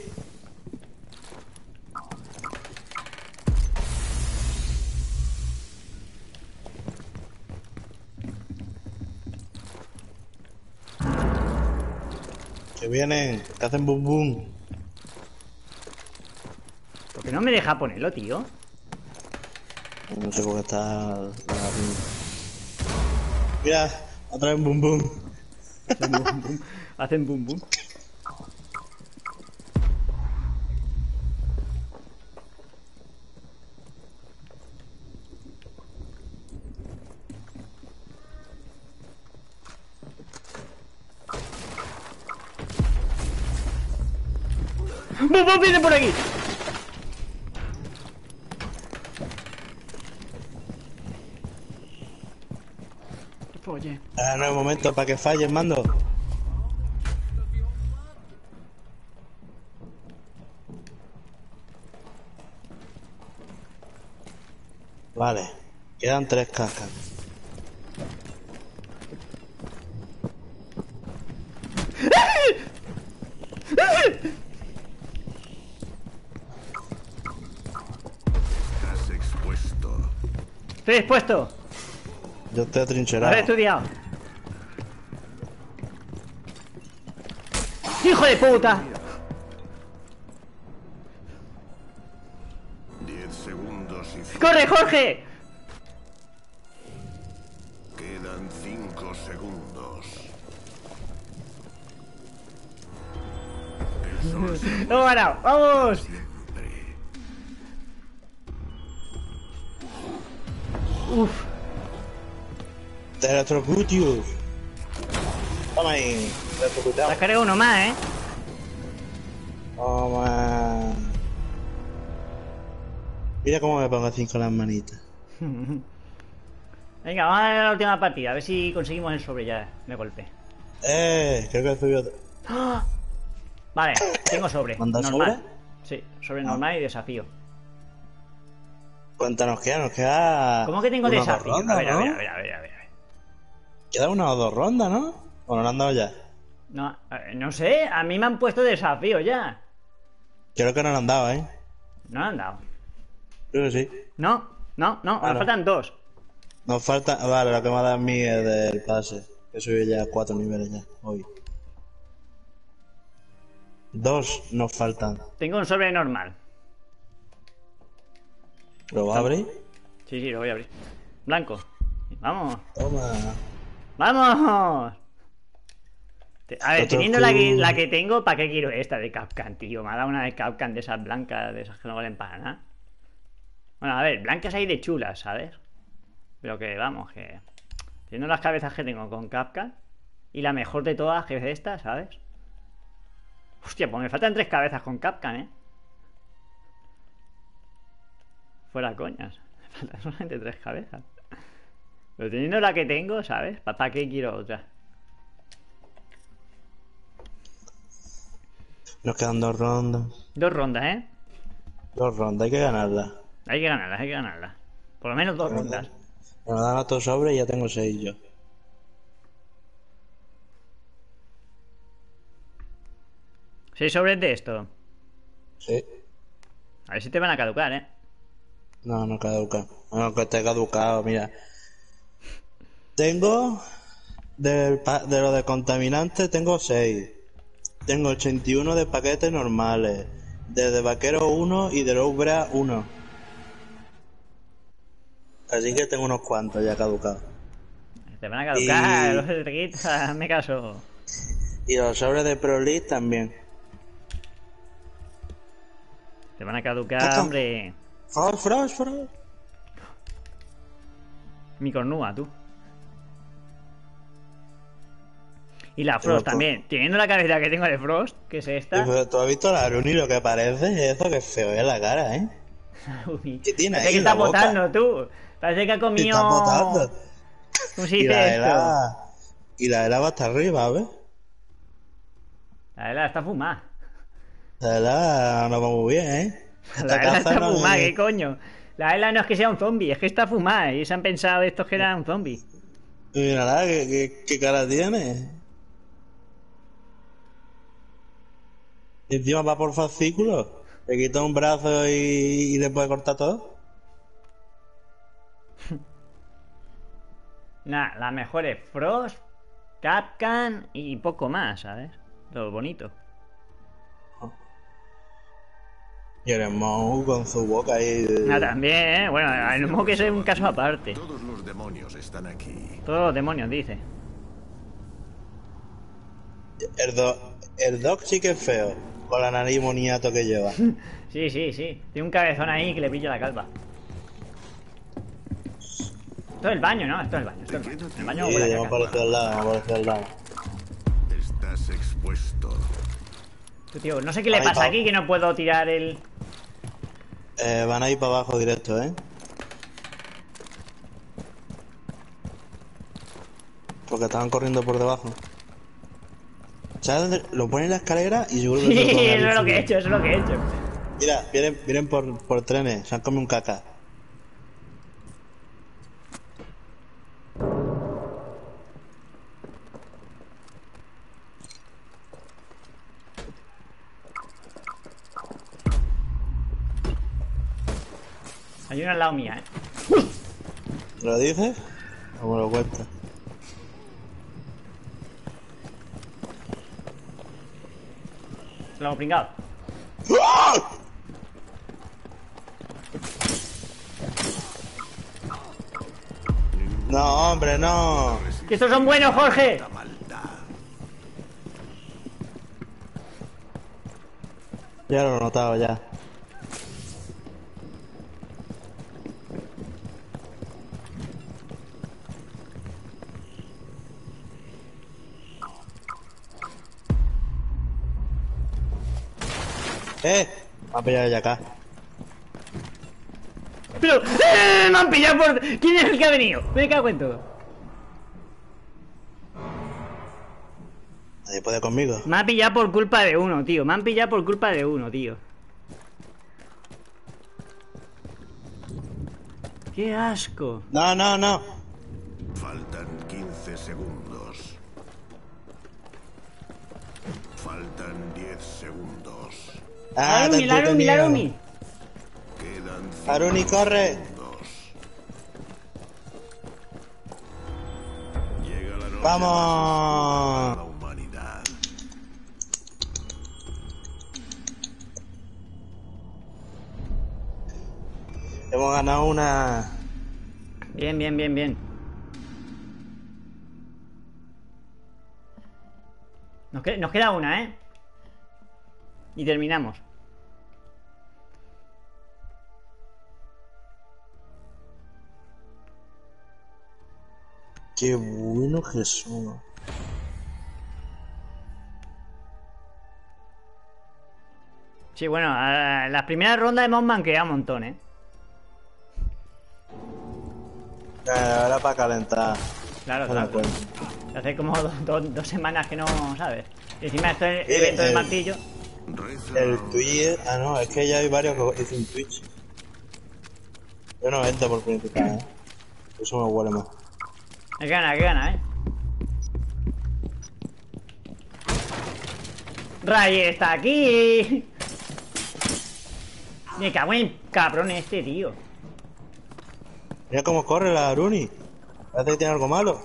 Que vienen, que hacen bum bum. ¿Por qué no me deja ponerlo, tío? No sé por qué está. Mira, otra vez bum bum. Hacen boom boom. ¡Bum bum viene por aquí! Oye. Ah, no es momento para que falles, mando. Vale, quedan tres cajas. Estoy expuesto. Yo estoy atrincherado. ver, estudiado. ¡Hijo de puta! 10 segundos y ¡Corre, Jorge! quedan 5 segundos. El sol se ¡Lo hemos ganado! ¡Vamos! Uf. Te electrocutius. Toma ahí. Electrocutado. cargado uno más, ¿eh? Toma. Mira cómo me pongo con las manitas. Venga, vamos a la última partida. A ver si conseguimos el sobre ya de golpe. Eh, creo que he subido. ¡Ah! Vale, tengo sobre. ¿Manda normal. Sí, sobre normal y desafío. Cuéntanos qué, nos queda. ¿Cómo que tengo desafío? rondas, a, ver, a ver, a ver, a ver, a ver. Queda una o dos rondas, ¿no? ¿O no lo han dado ya? No, eh, no sé, a mí me han puesto desafío ya. Creo que no lo han dado, ¿eh? No lo han dado. Creo que sí. No, no, no, Claro. faltan dos. Nos falta. Vale, lo que me ha dado a mí es del pase. Que subí ya cuatro niveles ya, hoy. Dos nos faltan. Tengo un sobre normal. ¿Lo va a abrir? Sí, sí, lo voy a abrir. Blanco. Vamos, Toma. vamos. A ver, teniendo la que, la que tengo, ¿para qué quiero esta de Capcan, tío? Me ha dado una de Capcan de esas blancas, de esas que no valen para nada. Bueno, a ver, blancas hay de chulas, ¿sabes? Pero que, vamos, que... Teniendo las cabezas que tengo con Capcan, y la mejor de todas, que es esta, ¿sabes? Hostia, pues me faltan tres cabezas con Capcan, ¿eh? Fuera coñas. Me faltan solamente tres cabezas. Pero teniendo la que tengo, ¿sabes? ¿Para qué quiero otra? Nos quedan dos rondas. Dos rondas, ¿eh? Dos rondas, hay que ganarlas. Hay que ganarlas, hay que ganarlas. Por lo menos dos rondas. Me dan otro sobre y ya tengo seis yo. Seis sobres de esto. Sí. A ver si te van a caducar, ¿eh? No, no caduca. No, que esté caducado, mira. Tengo. Pa- de lo de contaminantes tengo 6. Tengo 81 de paquetes normales. De, de vaquero 1 y de Loubra 1. Así que tengo unos cuantos ya caducados. Te van a caducar, Y- los requisitos, hazme caso. Y los sobres de Prolis también. Te van a caducar, hombre. Frost, Frost, Frost. Mi cornúa, tú. Y la Frost también. Teniendo la cabeza que tengo de Frost, que es esta. Pero ¿Tú has visto la Runi lo que parece? Eso que feo es la cara, ¿eh? Uy, ¿Qué tiene ahí que está botando, tú. Parece que ha Y comido. está botando. ¿Cómo se Y dice la esto? era. Y la era va hasta arriba, ¿ves? La Ela está fumada. La era no va muy bien, ¿eh? La caza está no fumada, ¿qué coño? La Ela no es que sea un zombie, es que está fumada. Y se han pensado estos que eran un zombie. ¿qué, qué, qué cara tiene? Y encima va por fascículos. Le quita un brazo y, y le puede cortar todo. Nah, las mejores Frost, Capcan y poco más, ¿sabes? Lo bonito. Y el Smoke con su boca ahí. Ah, también, ¿eh? Bueno, el Mock es un caso aparte. Todos los demonios están aquí. Todos los demonios, dice. El, do, el Doc sí que es feo. Con la nariz moniato que lleva. Sí, sí, sí. Tiene un cabezón ahí que le pilla la calva. Esto es el baño, ¿no? Esto es el baño. Esto es el baño. El baño Sí, caca. apareció al lado, lado. Estás expuesto. Tío, no sé qué le pasa aquí que no puedo tirar el... Eh, van a ir para abajo directo, ¿eh? Porque estaban corriendo por debajo. ¿Sabes? Lo ponen en la escalera y seguro que Sí, eso es lo que he hecho, eso es lo que he hecho. Mira, vienen, vienen por, por trenes, se han comido un caca. Hay uno al lado mía, ¿eh? ¿Lo dices? ¿O me lo cuentas? Lo hemos pringado. No, hombre, no. ¡Que estos son buenos, Jorge! Ya lo he notado, ya. Pillado ya acá. Pero, ¡eh! Me han pillado por. ¿Quién es el que ha venido? Me cago en todo. Nadie puede conmigo. Me ha pillado por culpa de uno, tío. Me han pillado por culpa de uno, tío. ¡Qué asco! No, no, no. Faltan 15 segundos. Faltan 10 segundos. Ah, ¡Larumi, te Larumi, entretenido. Larumi! Quedan 5 Aruni, corre. Vamos. Hemos ganado una. Bien, bien, bien, bien. Nos queda una, ¿eh? Y terminamos. Qué bueno son. Sí, bueno, a- las primeras rondas hemos manqueado un montón, ¿eh? Ahora para calentar. Claro, claro. Hace como do- do- dos semanas que no, ¿sabes? Y encima esto es el Eh, evento del martillo. El Twitch. Ah, no, es que ya hay varios que dicen Twitch. Yo no entro por principal, ¿eh? Eso me huele más. Hay que ganar, hay que ganar, ¿eh? Ray está aquí. Me cago en el cabrón este, tío. Mira cómo corre la Aruni. Parece que tiene algo malo.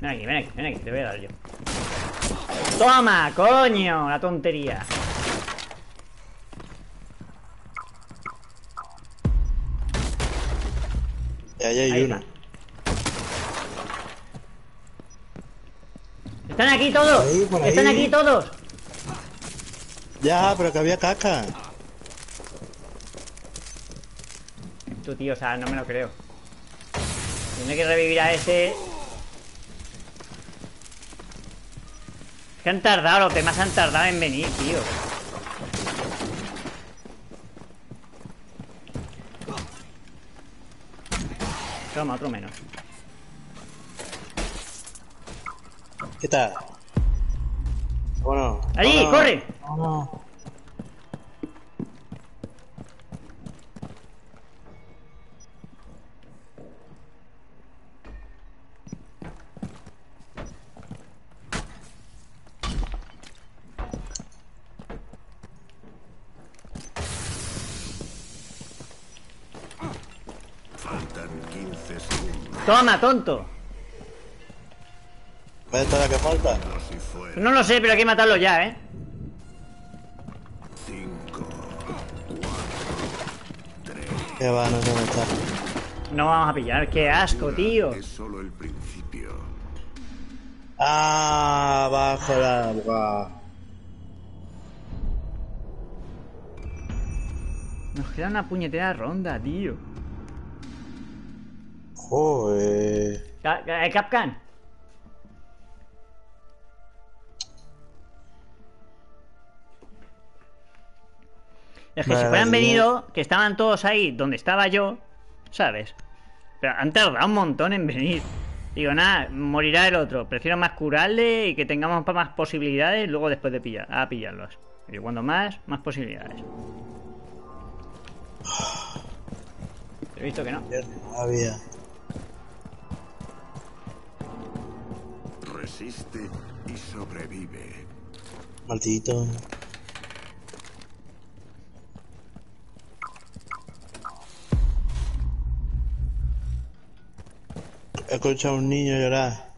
Ven aquí, ven aquí, ven aquí, te voy a dar yo. ¡Toma, coño! La tontería. Ahí hay Ahí está. ¡Están aquí todos! Ahí, por ahí. ¡Están aquí todos! Ya, pero que había caca. Tú, tío, o sea, no me lo creo. Tiene que revivir a ese. Que han tardado, los demás han tardado en venir, tío. Toma, otro menos. ¿Qué tal? Bueno. ¡Ahí, vámonos. corre! Toma, tonto. ¿Ves toda la que falta? No lo sé, pero hay que matarlo ya, ¿eh? 5. Que va, no sé dónde está. No vamos a pillar. ¡Qué asco, tío! Es solo el principio. Ah, bajo la. Buah. Nos queda una puñetera ronda, tío. Ca- ca- eh, Capcan. Es que si fueran venido, que estaban todos ahí donde estaba yo, ¿sabes? Pero han tardado un montón en venir. Digo, nada, morirá el otro. Prefiero más curarle y que tengamos más posibilidades luego después de pillar, a pillarlos. Y cuando más, más posibilidades. He visto que no. Qué rabia. resiste y sobrevive. Maldito. Escucha a un niño llorar.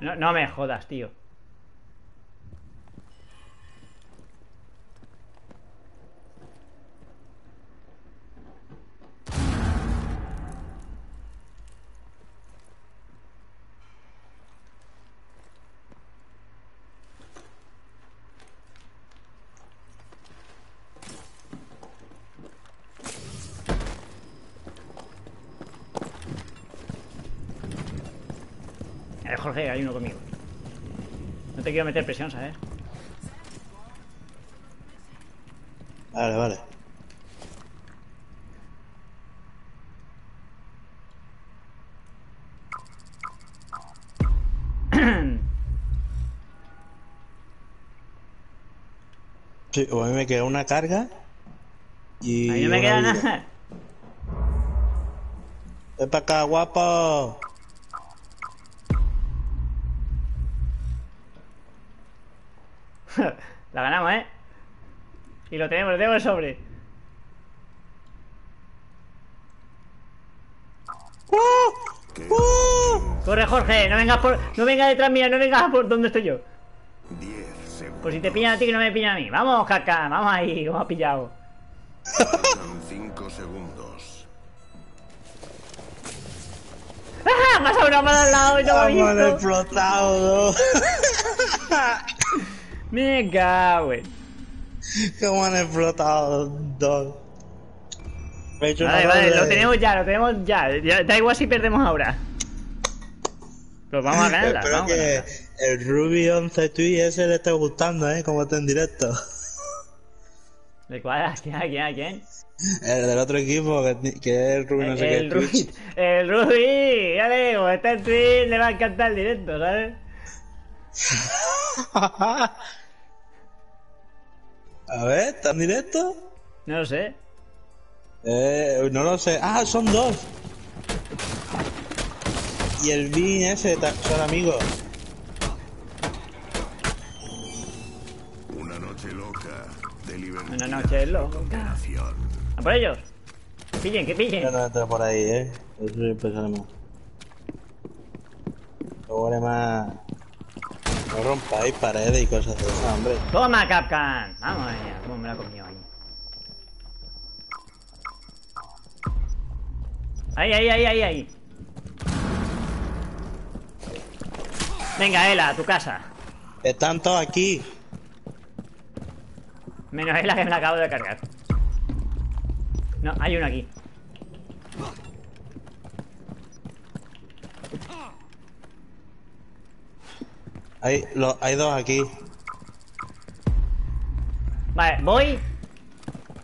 No, no me jodas, tío. Eh, Jorge, hay uno conmigo. No te quiero meter presión, ¿sabes? Vale, vale. Sí, o a mí me queda una carga y... A mí no me queda vida. nada. Ven para acá, guapo. Y lo tenemos, lo tenemos el sobre. Corre, Jorge, no vengas por. No vengas detrás mía, no vengas por donde estoy yo. 10 segundos. Por si te pillan a ti, que no me pillan a mí. Vamos, caca, vamos ahí, como ha pillado. Faltan 5 segundos. ¡Ah! Me ha pasado una mano al lado y no me visto. explotado, ¿no? Me cago en. ¿Cómo han explotado dos? He Vale, vale, lo tenemos ya, lo tenemos ya. Da igual si perdemos ahora. Pues vamos a ganarla, Espero vamos que ganarla. el Ruby 11 Twitch ese le esté gustando, ¿eh? Como está en directo. ¿De cuál? ¿A quién? ¿A quién? ¿A quién? El del otro equipo, que, que es el Ruby no sé qué. el Twitch. Ruby, el Ruby, ya le digo, está en Twitch, le va a encantar el directo, ¿sabes? A ver, ¿está en directo? No lo sé. Eh, no lo sé. Ah, son dos. Y el Bean ese son amigos. Una noche loca de libertad. Una noche loca. ¿A por ellos? Pillen, que Yo pillen. no entro por ahí, ¿eh? Eso sí empezaremos. Luego haré más... No rompáis paredes y cosas de esas, hombre. Toma, Capcan. Vamos allá, cómo me la ha comido ahí. Ahí, ahí, ahí, ahí, ahí. Venga, Ela, a tu casa. Están todos aquí. Menos Ela que me la acabo de cargar. No, hay uno aquí. Hay, lo- hay dos aquí. Vale, voy.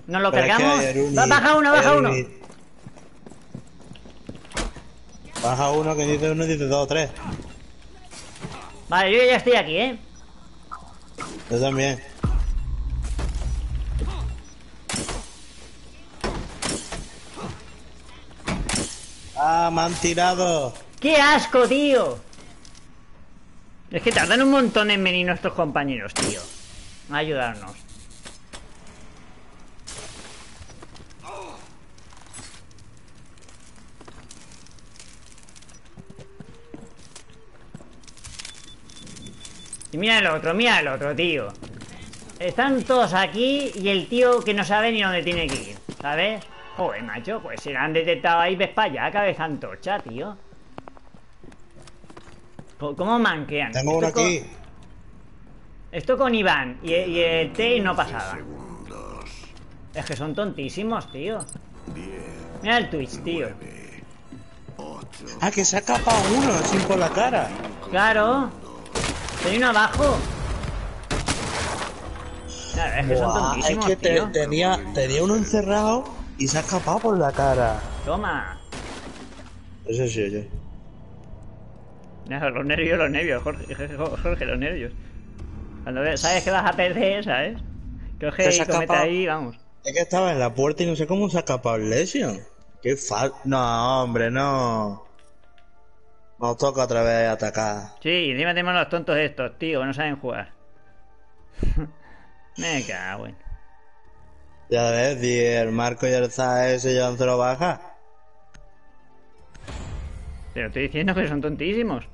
Nos lo Pero cargamos. hay Aruni- Va, baja uno, baja uno. Baja uno que dice uno y dice dos o tres. Vale, yo ya estoy aquí, ¿eh? Yo también. Ah, me han tirado. ¡Qué asco, tío! Es que tardan un montón en venir nuestros compañeros, tío. A ayudarnos. Y mira el otro, mira el otro, tío. Están todos aquí y el tío que no sabe ni dónde tiene que ir, ¿sabes? Joder, macho, pues la han detectado ahí, ves para allá, cabeza antorcha, tío. ¿Cómo manquean? Tengo uno Esto con- aquí. Esto con Iván y, y el T no pasaba. Segundos. Es que son tontísimos, tío. 10, Mira el Twitch, tío. 8, Ah, que se ha escapado uno, sin por la cara. Claro. Hay uno abajo. Claro, es que son Buah, es tontísimos, que te- tío. tenía, tenía uno encerrado y se ha escapado por la cara. Toma. Eso sí, oye. No, los nervios, los nervios, Jorge, Jorge, los nervios. Cuando ves- sabes que vas a perder, ¿sabes? Coge Que se y comete ahí, vamos. Es que estaba en la puerta y no sé cómo se ha escapado el Lesion. Qué fal... No, hombre, no. Nos toca otra vez atacar. Sí, encima tenemos los tontos estos, tío, que no saben jugar. Me cago en. Ya ves, y el Marco y el Zae se llevan cero baja. Te lo estoy diciendo que son tontísimos.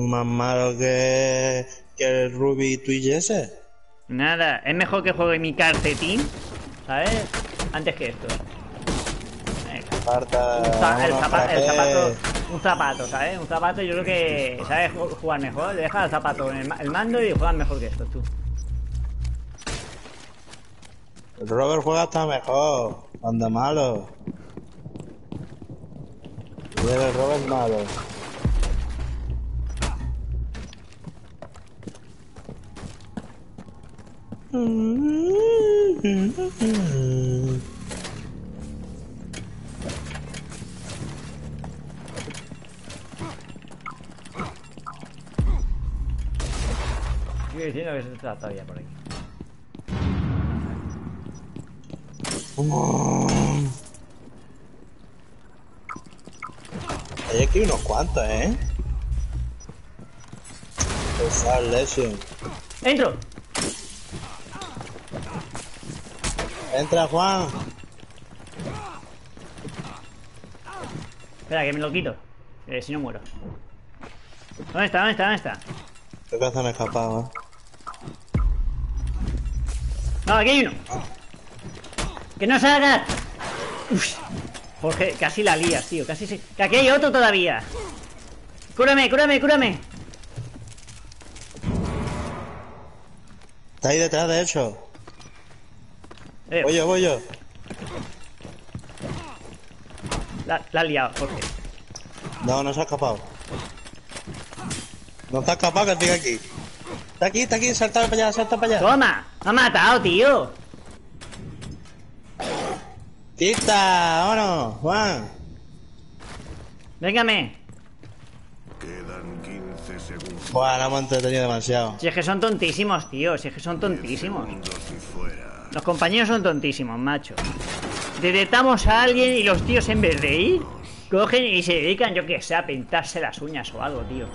Más malo que, que el Ruby Twitch ese. Nada, es mejor que juegue mi calcetín, ¿sabes? Antes que esto. Un za- el, zapa- zapato, un zapato, ¿sabes? Un zapato yo creo que sabes ju- jugar mejor. Deja el zapato en el, ma- el mando y juegas mejor que esto, tú. El Robert juega hasta mejor. Anda malo. Y el Robert malo. Sigue diciendo que se está todavía por aquí. Hay aquí unos cuantos, ¿eh? Pesar Lesion. ¡Entro! Entra Juan. Espera, que me lo quito. Eh, si no muero. ¿Dónde está? ¿Dónde está? ¿Dónde está? Creo que se han escapado, ¿eh? No, aquí hay uno. ¡Que no salgas! Uf. Jorge, casi la lías, tío. Casi se... Que aquí hay otro todavía. Cúrame, cúrame, cúrame. Está ahí detrás, de hecho. Eh, Voy yo, voy yo. la, la has liado, Jorge. No, no se ha escapado. No se ha escapado, que sigue aquí. Está aquí, está aquí, salta para allá, salta para allá. ¡Toma! ¡Me ha matado, tío! ¡Quita! ¡Vámonos! ¡Juan! Véngame. Quedan 15 segundos. Buah, la hemos entretenido demasiado. Si es que son tontísimos, tío. Si es que son tontísimos. Fuera. Los compañeros son tontísimos, macho. Detectamos a alguien y los tíos en vez de ir, cogen y se dedican, yo que sé, a pintarse las uñas o algo, tío.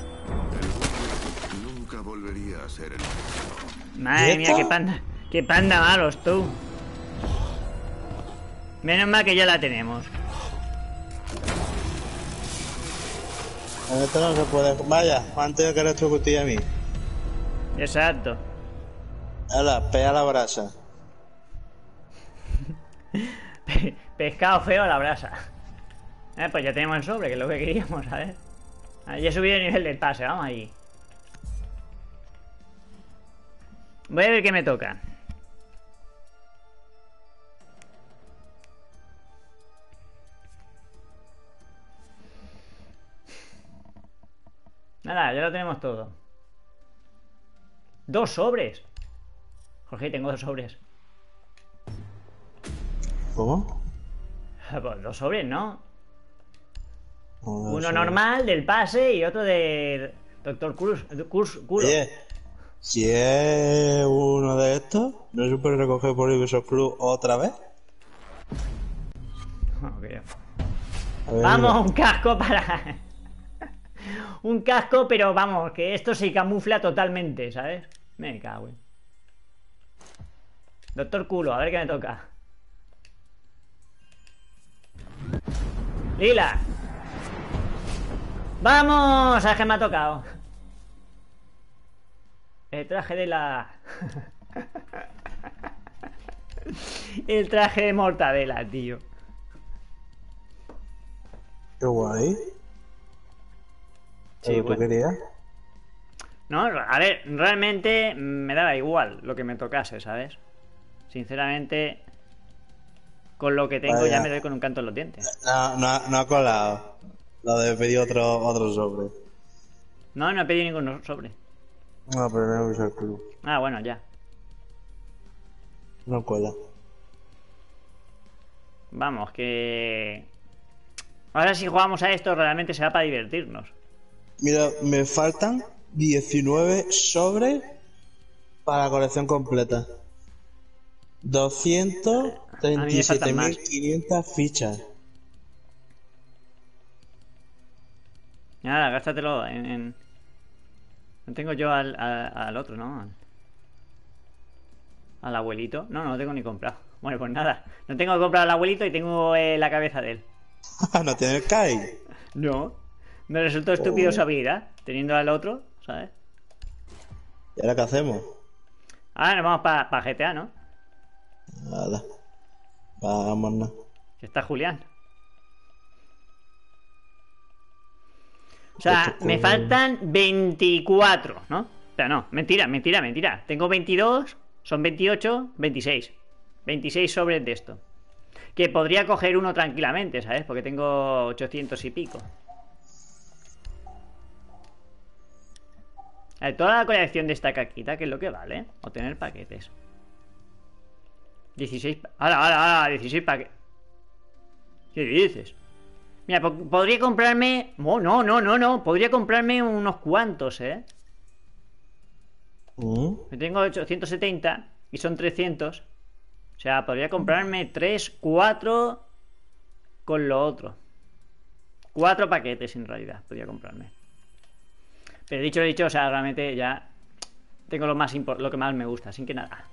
Nunca volvería a ser el Madre ¿Y mía, qué panda, qué panda malos tú. Menos mal que ya la tenemos. En esto no se puede. Vaya, Juan, tengo que electrocutar a mí. Exacto. Hala, pega la brasa. Pe- pescado feo a la brasa. Eh, pues ya tenemos el sobre, que es lo que queríamos, ¿sabes? Ah, Ya he subido el nivel del pase, vamos ahí. Voy a ver qué me toca. Nada, ya lo tenemos todo. Dos sobres. Jorge, tengo dos sobres. ¿Cómo? Pues dos sobres, ¿no? No, Uno normal del pase y otro de Doctor Cruz. Oye, si es uno de estos, ¿no se puede recoger por Ubisoft Club otra vez? No creo. A ver, Vamos, un casco para. un casco, pero vamos, que esto se camufla totalmente, ¿sabes? Me cago en. Doctor culo, a ver qué me toca. Lila. Vamos, a que me ha tocado. El traje de la. El traje de mortadela, tío. Qué guay. Sí, ¿Lo que tú bueno. querías? No, a ver, realmente me daba igual lo que me tocase, ¿sabes? Sinceramente, con lo que tengo Vaya. ya me doy con un canto en los dientes. No, no, ha- no ha colado. Lo de pedir otro, otro sobre. No, no he pedido ningún sobre. No, pero no es Ubisoft Club. Ah, bueno, ya. No cuela. Vamos, que... Ahora si jugamos a esto realmente será para divertirnos. Mira, me faltan 19 sobres para la colección completa. 237.500 fichas. Nada, gástatelo en... No tengo yo al, al, otro, ¿no? Al, abuelito. No, no lo tengo ni comprado. Bueno, pues nada. No tengo comprado al abuelito y tengo eh, la cabeza de él. ¿No tiene el Kai? No. Me resultó estúpido oh. su habilidad, teniendo al otro, ¿sabes? ¿Y ahora qué hacemos? Ahora nos vamos para pa GTA, ¿no? Nada. Vámonos. Está Julián. O sea, me faltan 24, ¿no? Pero no, mentira, mentira, mentira. Tengo 22, son 28, 26. 26 sobres de esto. Que podría coger uno tranquilamente, ¿sabes? Porque tengo 800 y pico. A ver, toda la colección de esta caquita, que es lo que vale, obtener paquetes. 16. pa- Ahora, ahora, ahora, 16 paquetes. ¿Qué dices? Mira, po- podría comprarme. Oh, no, no, no, no. Podría comprarme unos cuantos, ¿eh? Yo tengo 870 y son 300. O sea, podría comprarme 3, 4 con lo otro. Cuatro paquetes en realidad podría comprarme. Pero dicho lo dicho, o sea, realmente ya tengo lo, más lo que más me gusta, así que nada.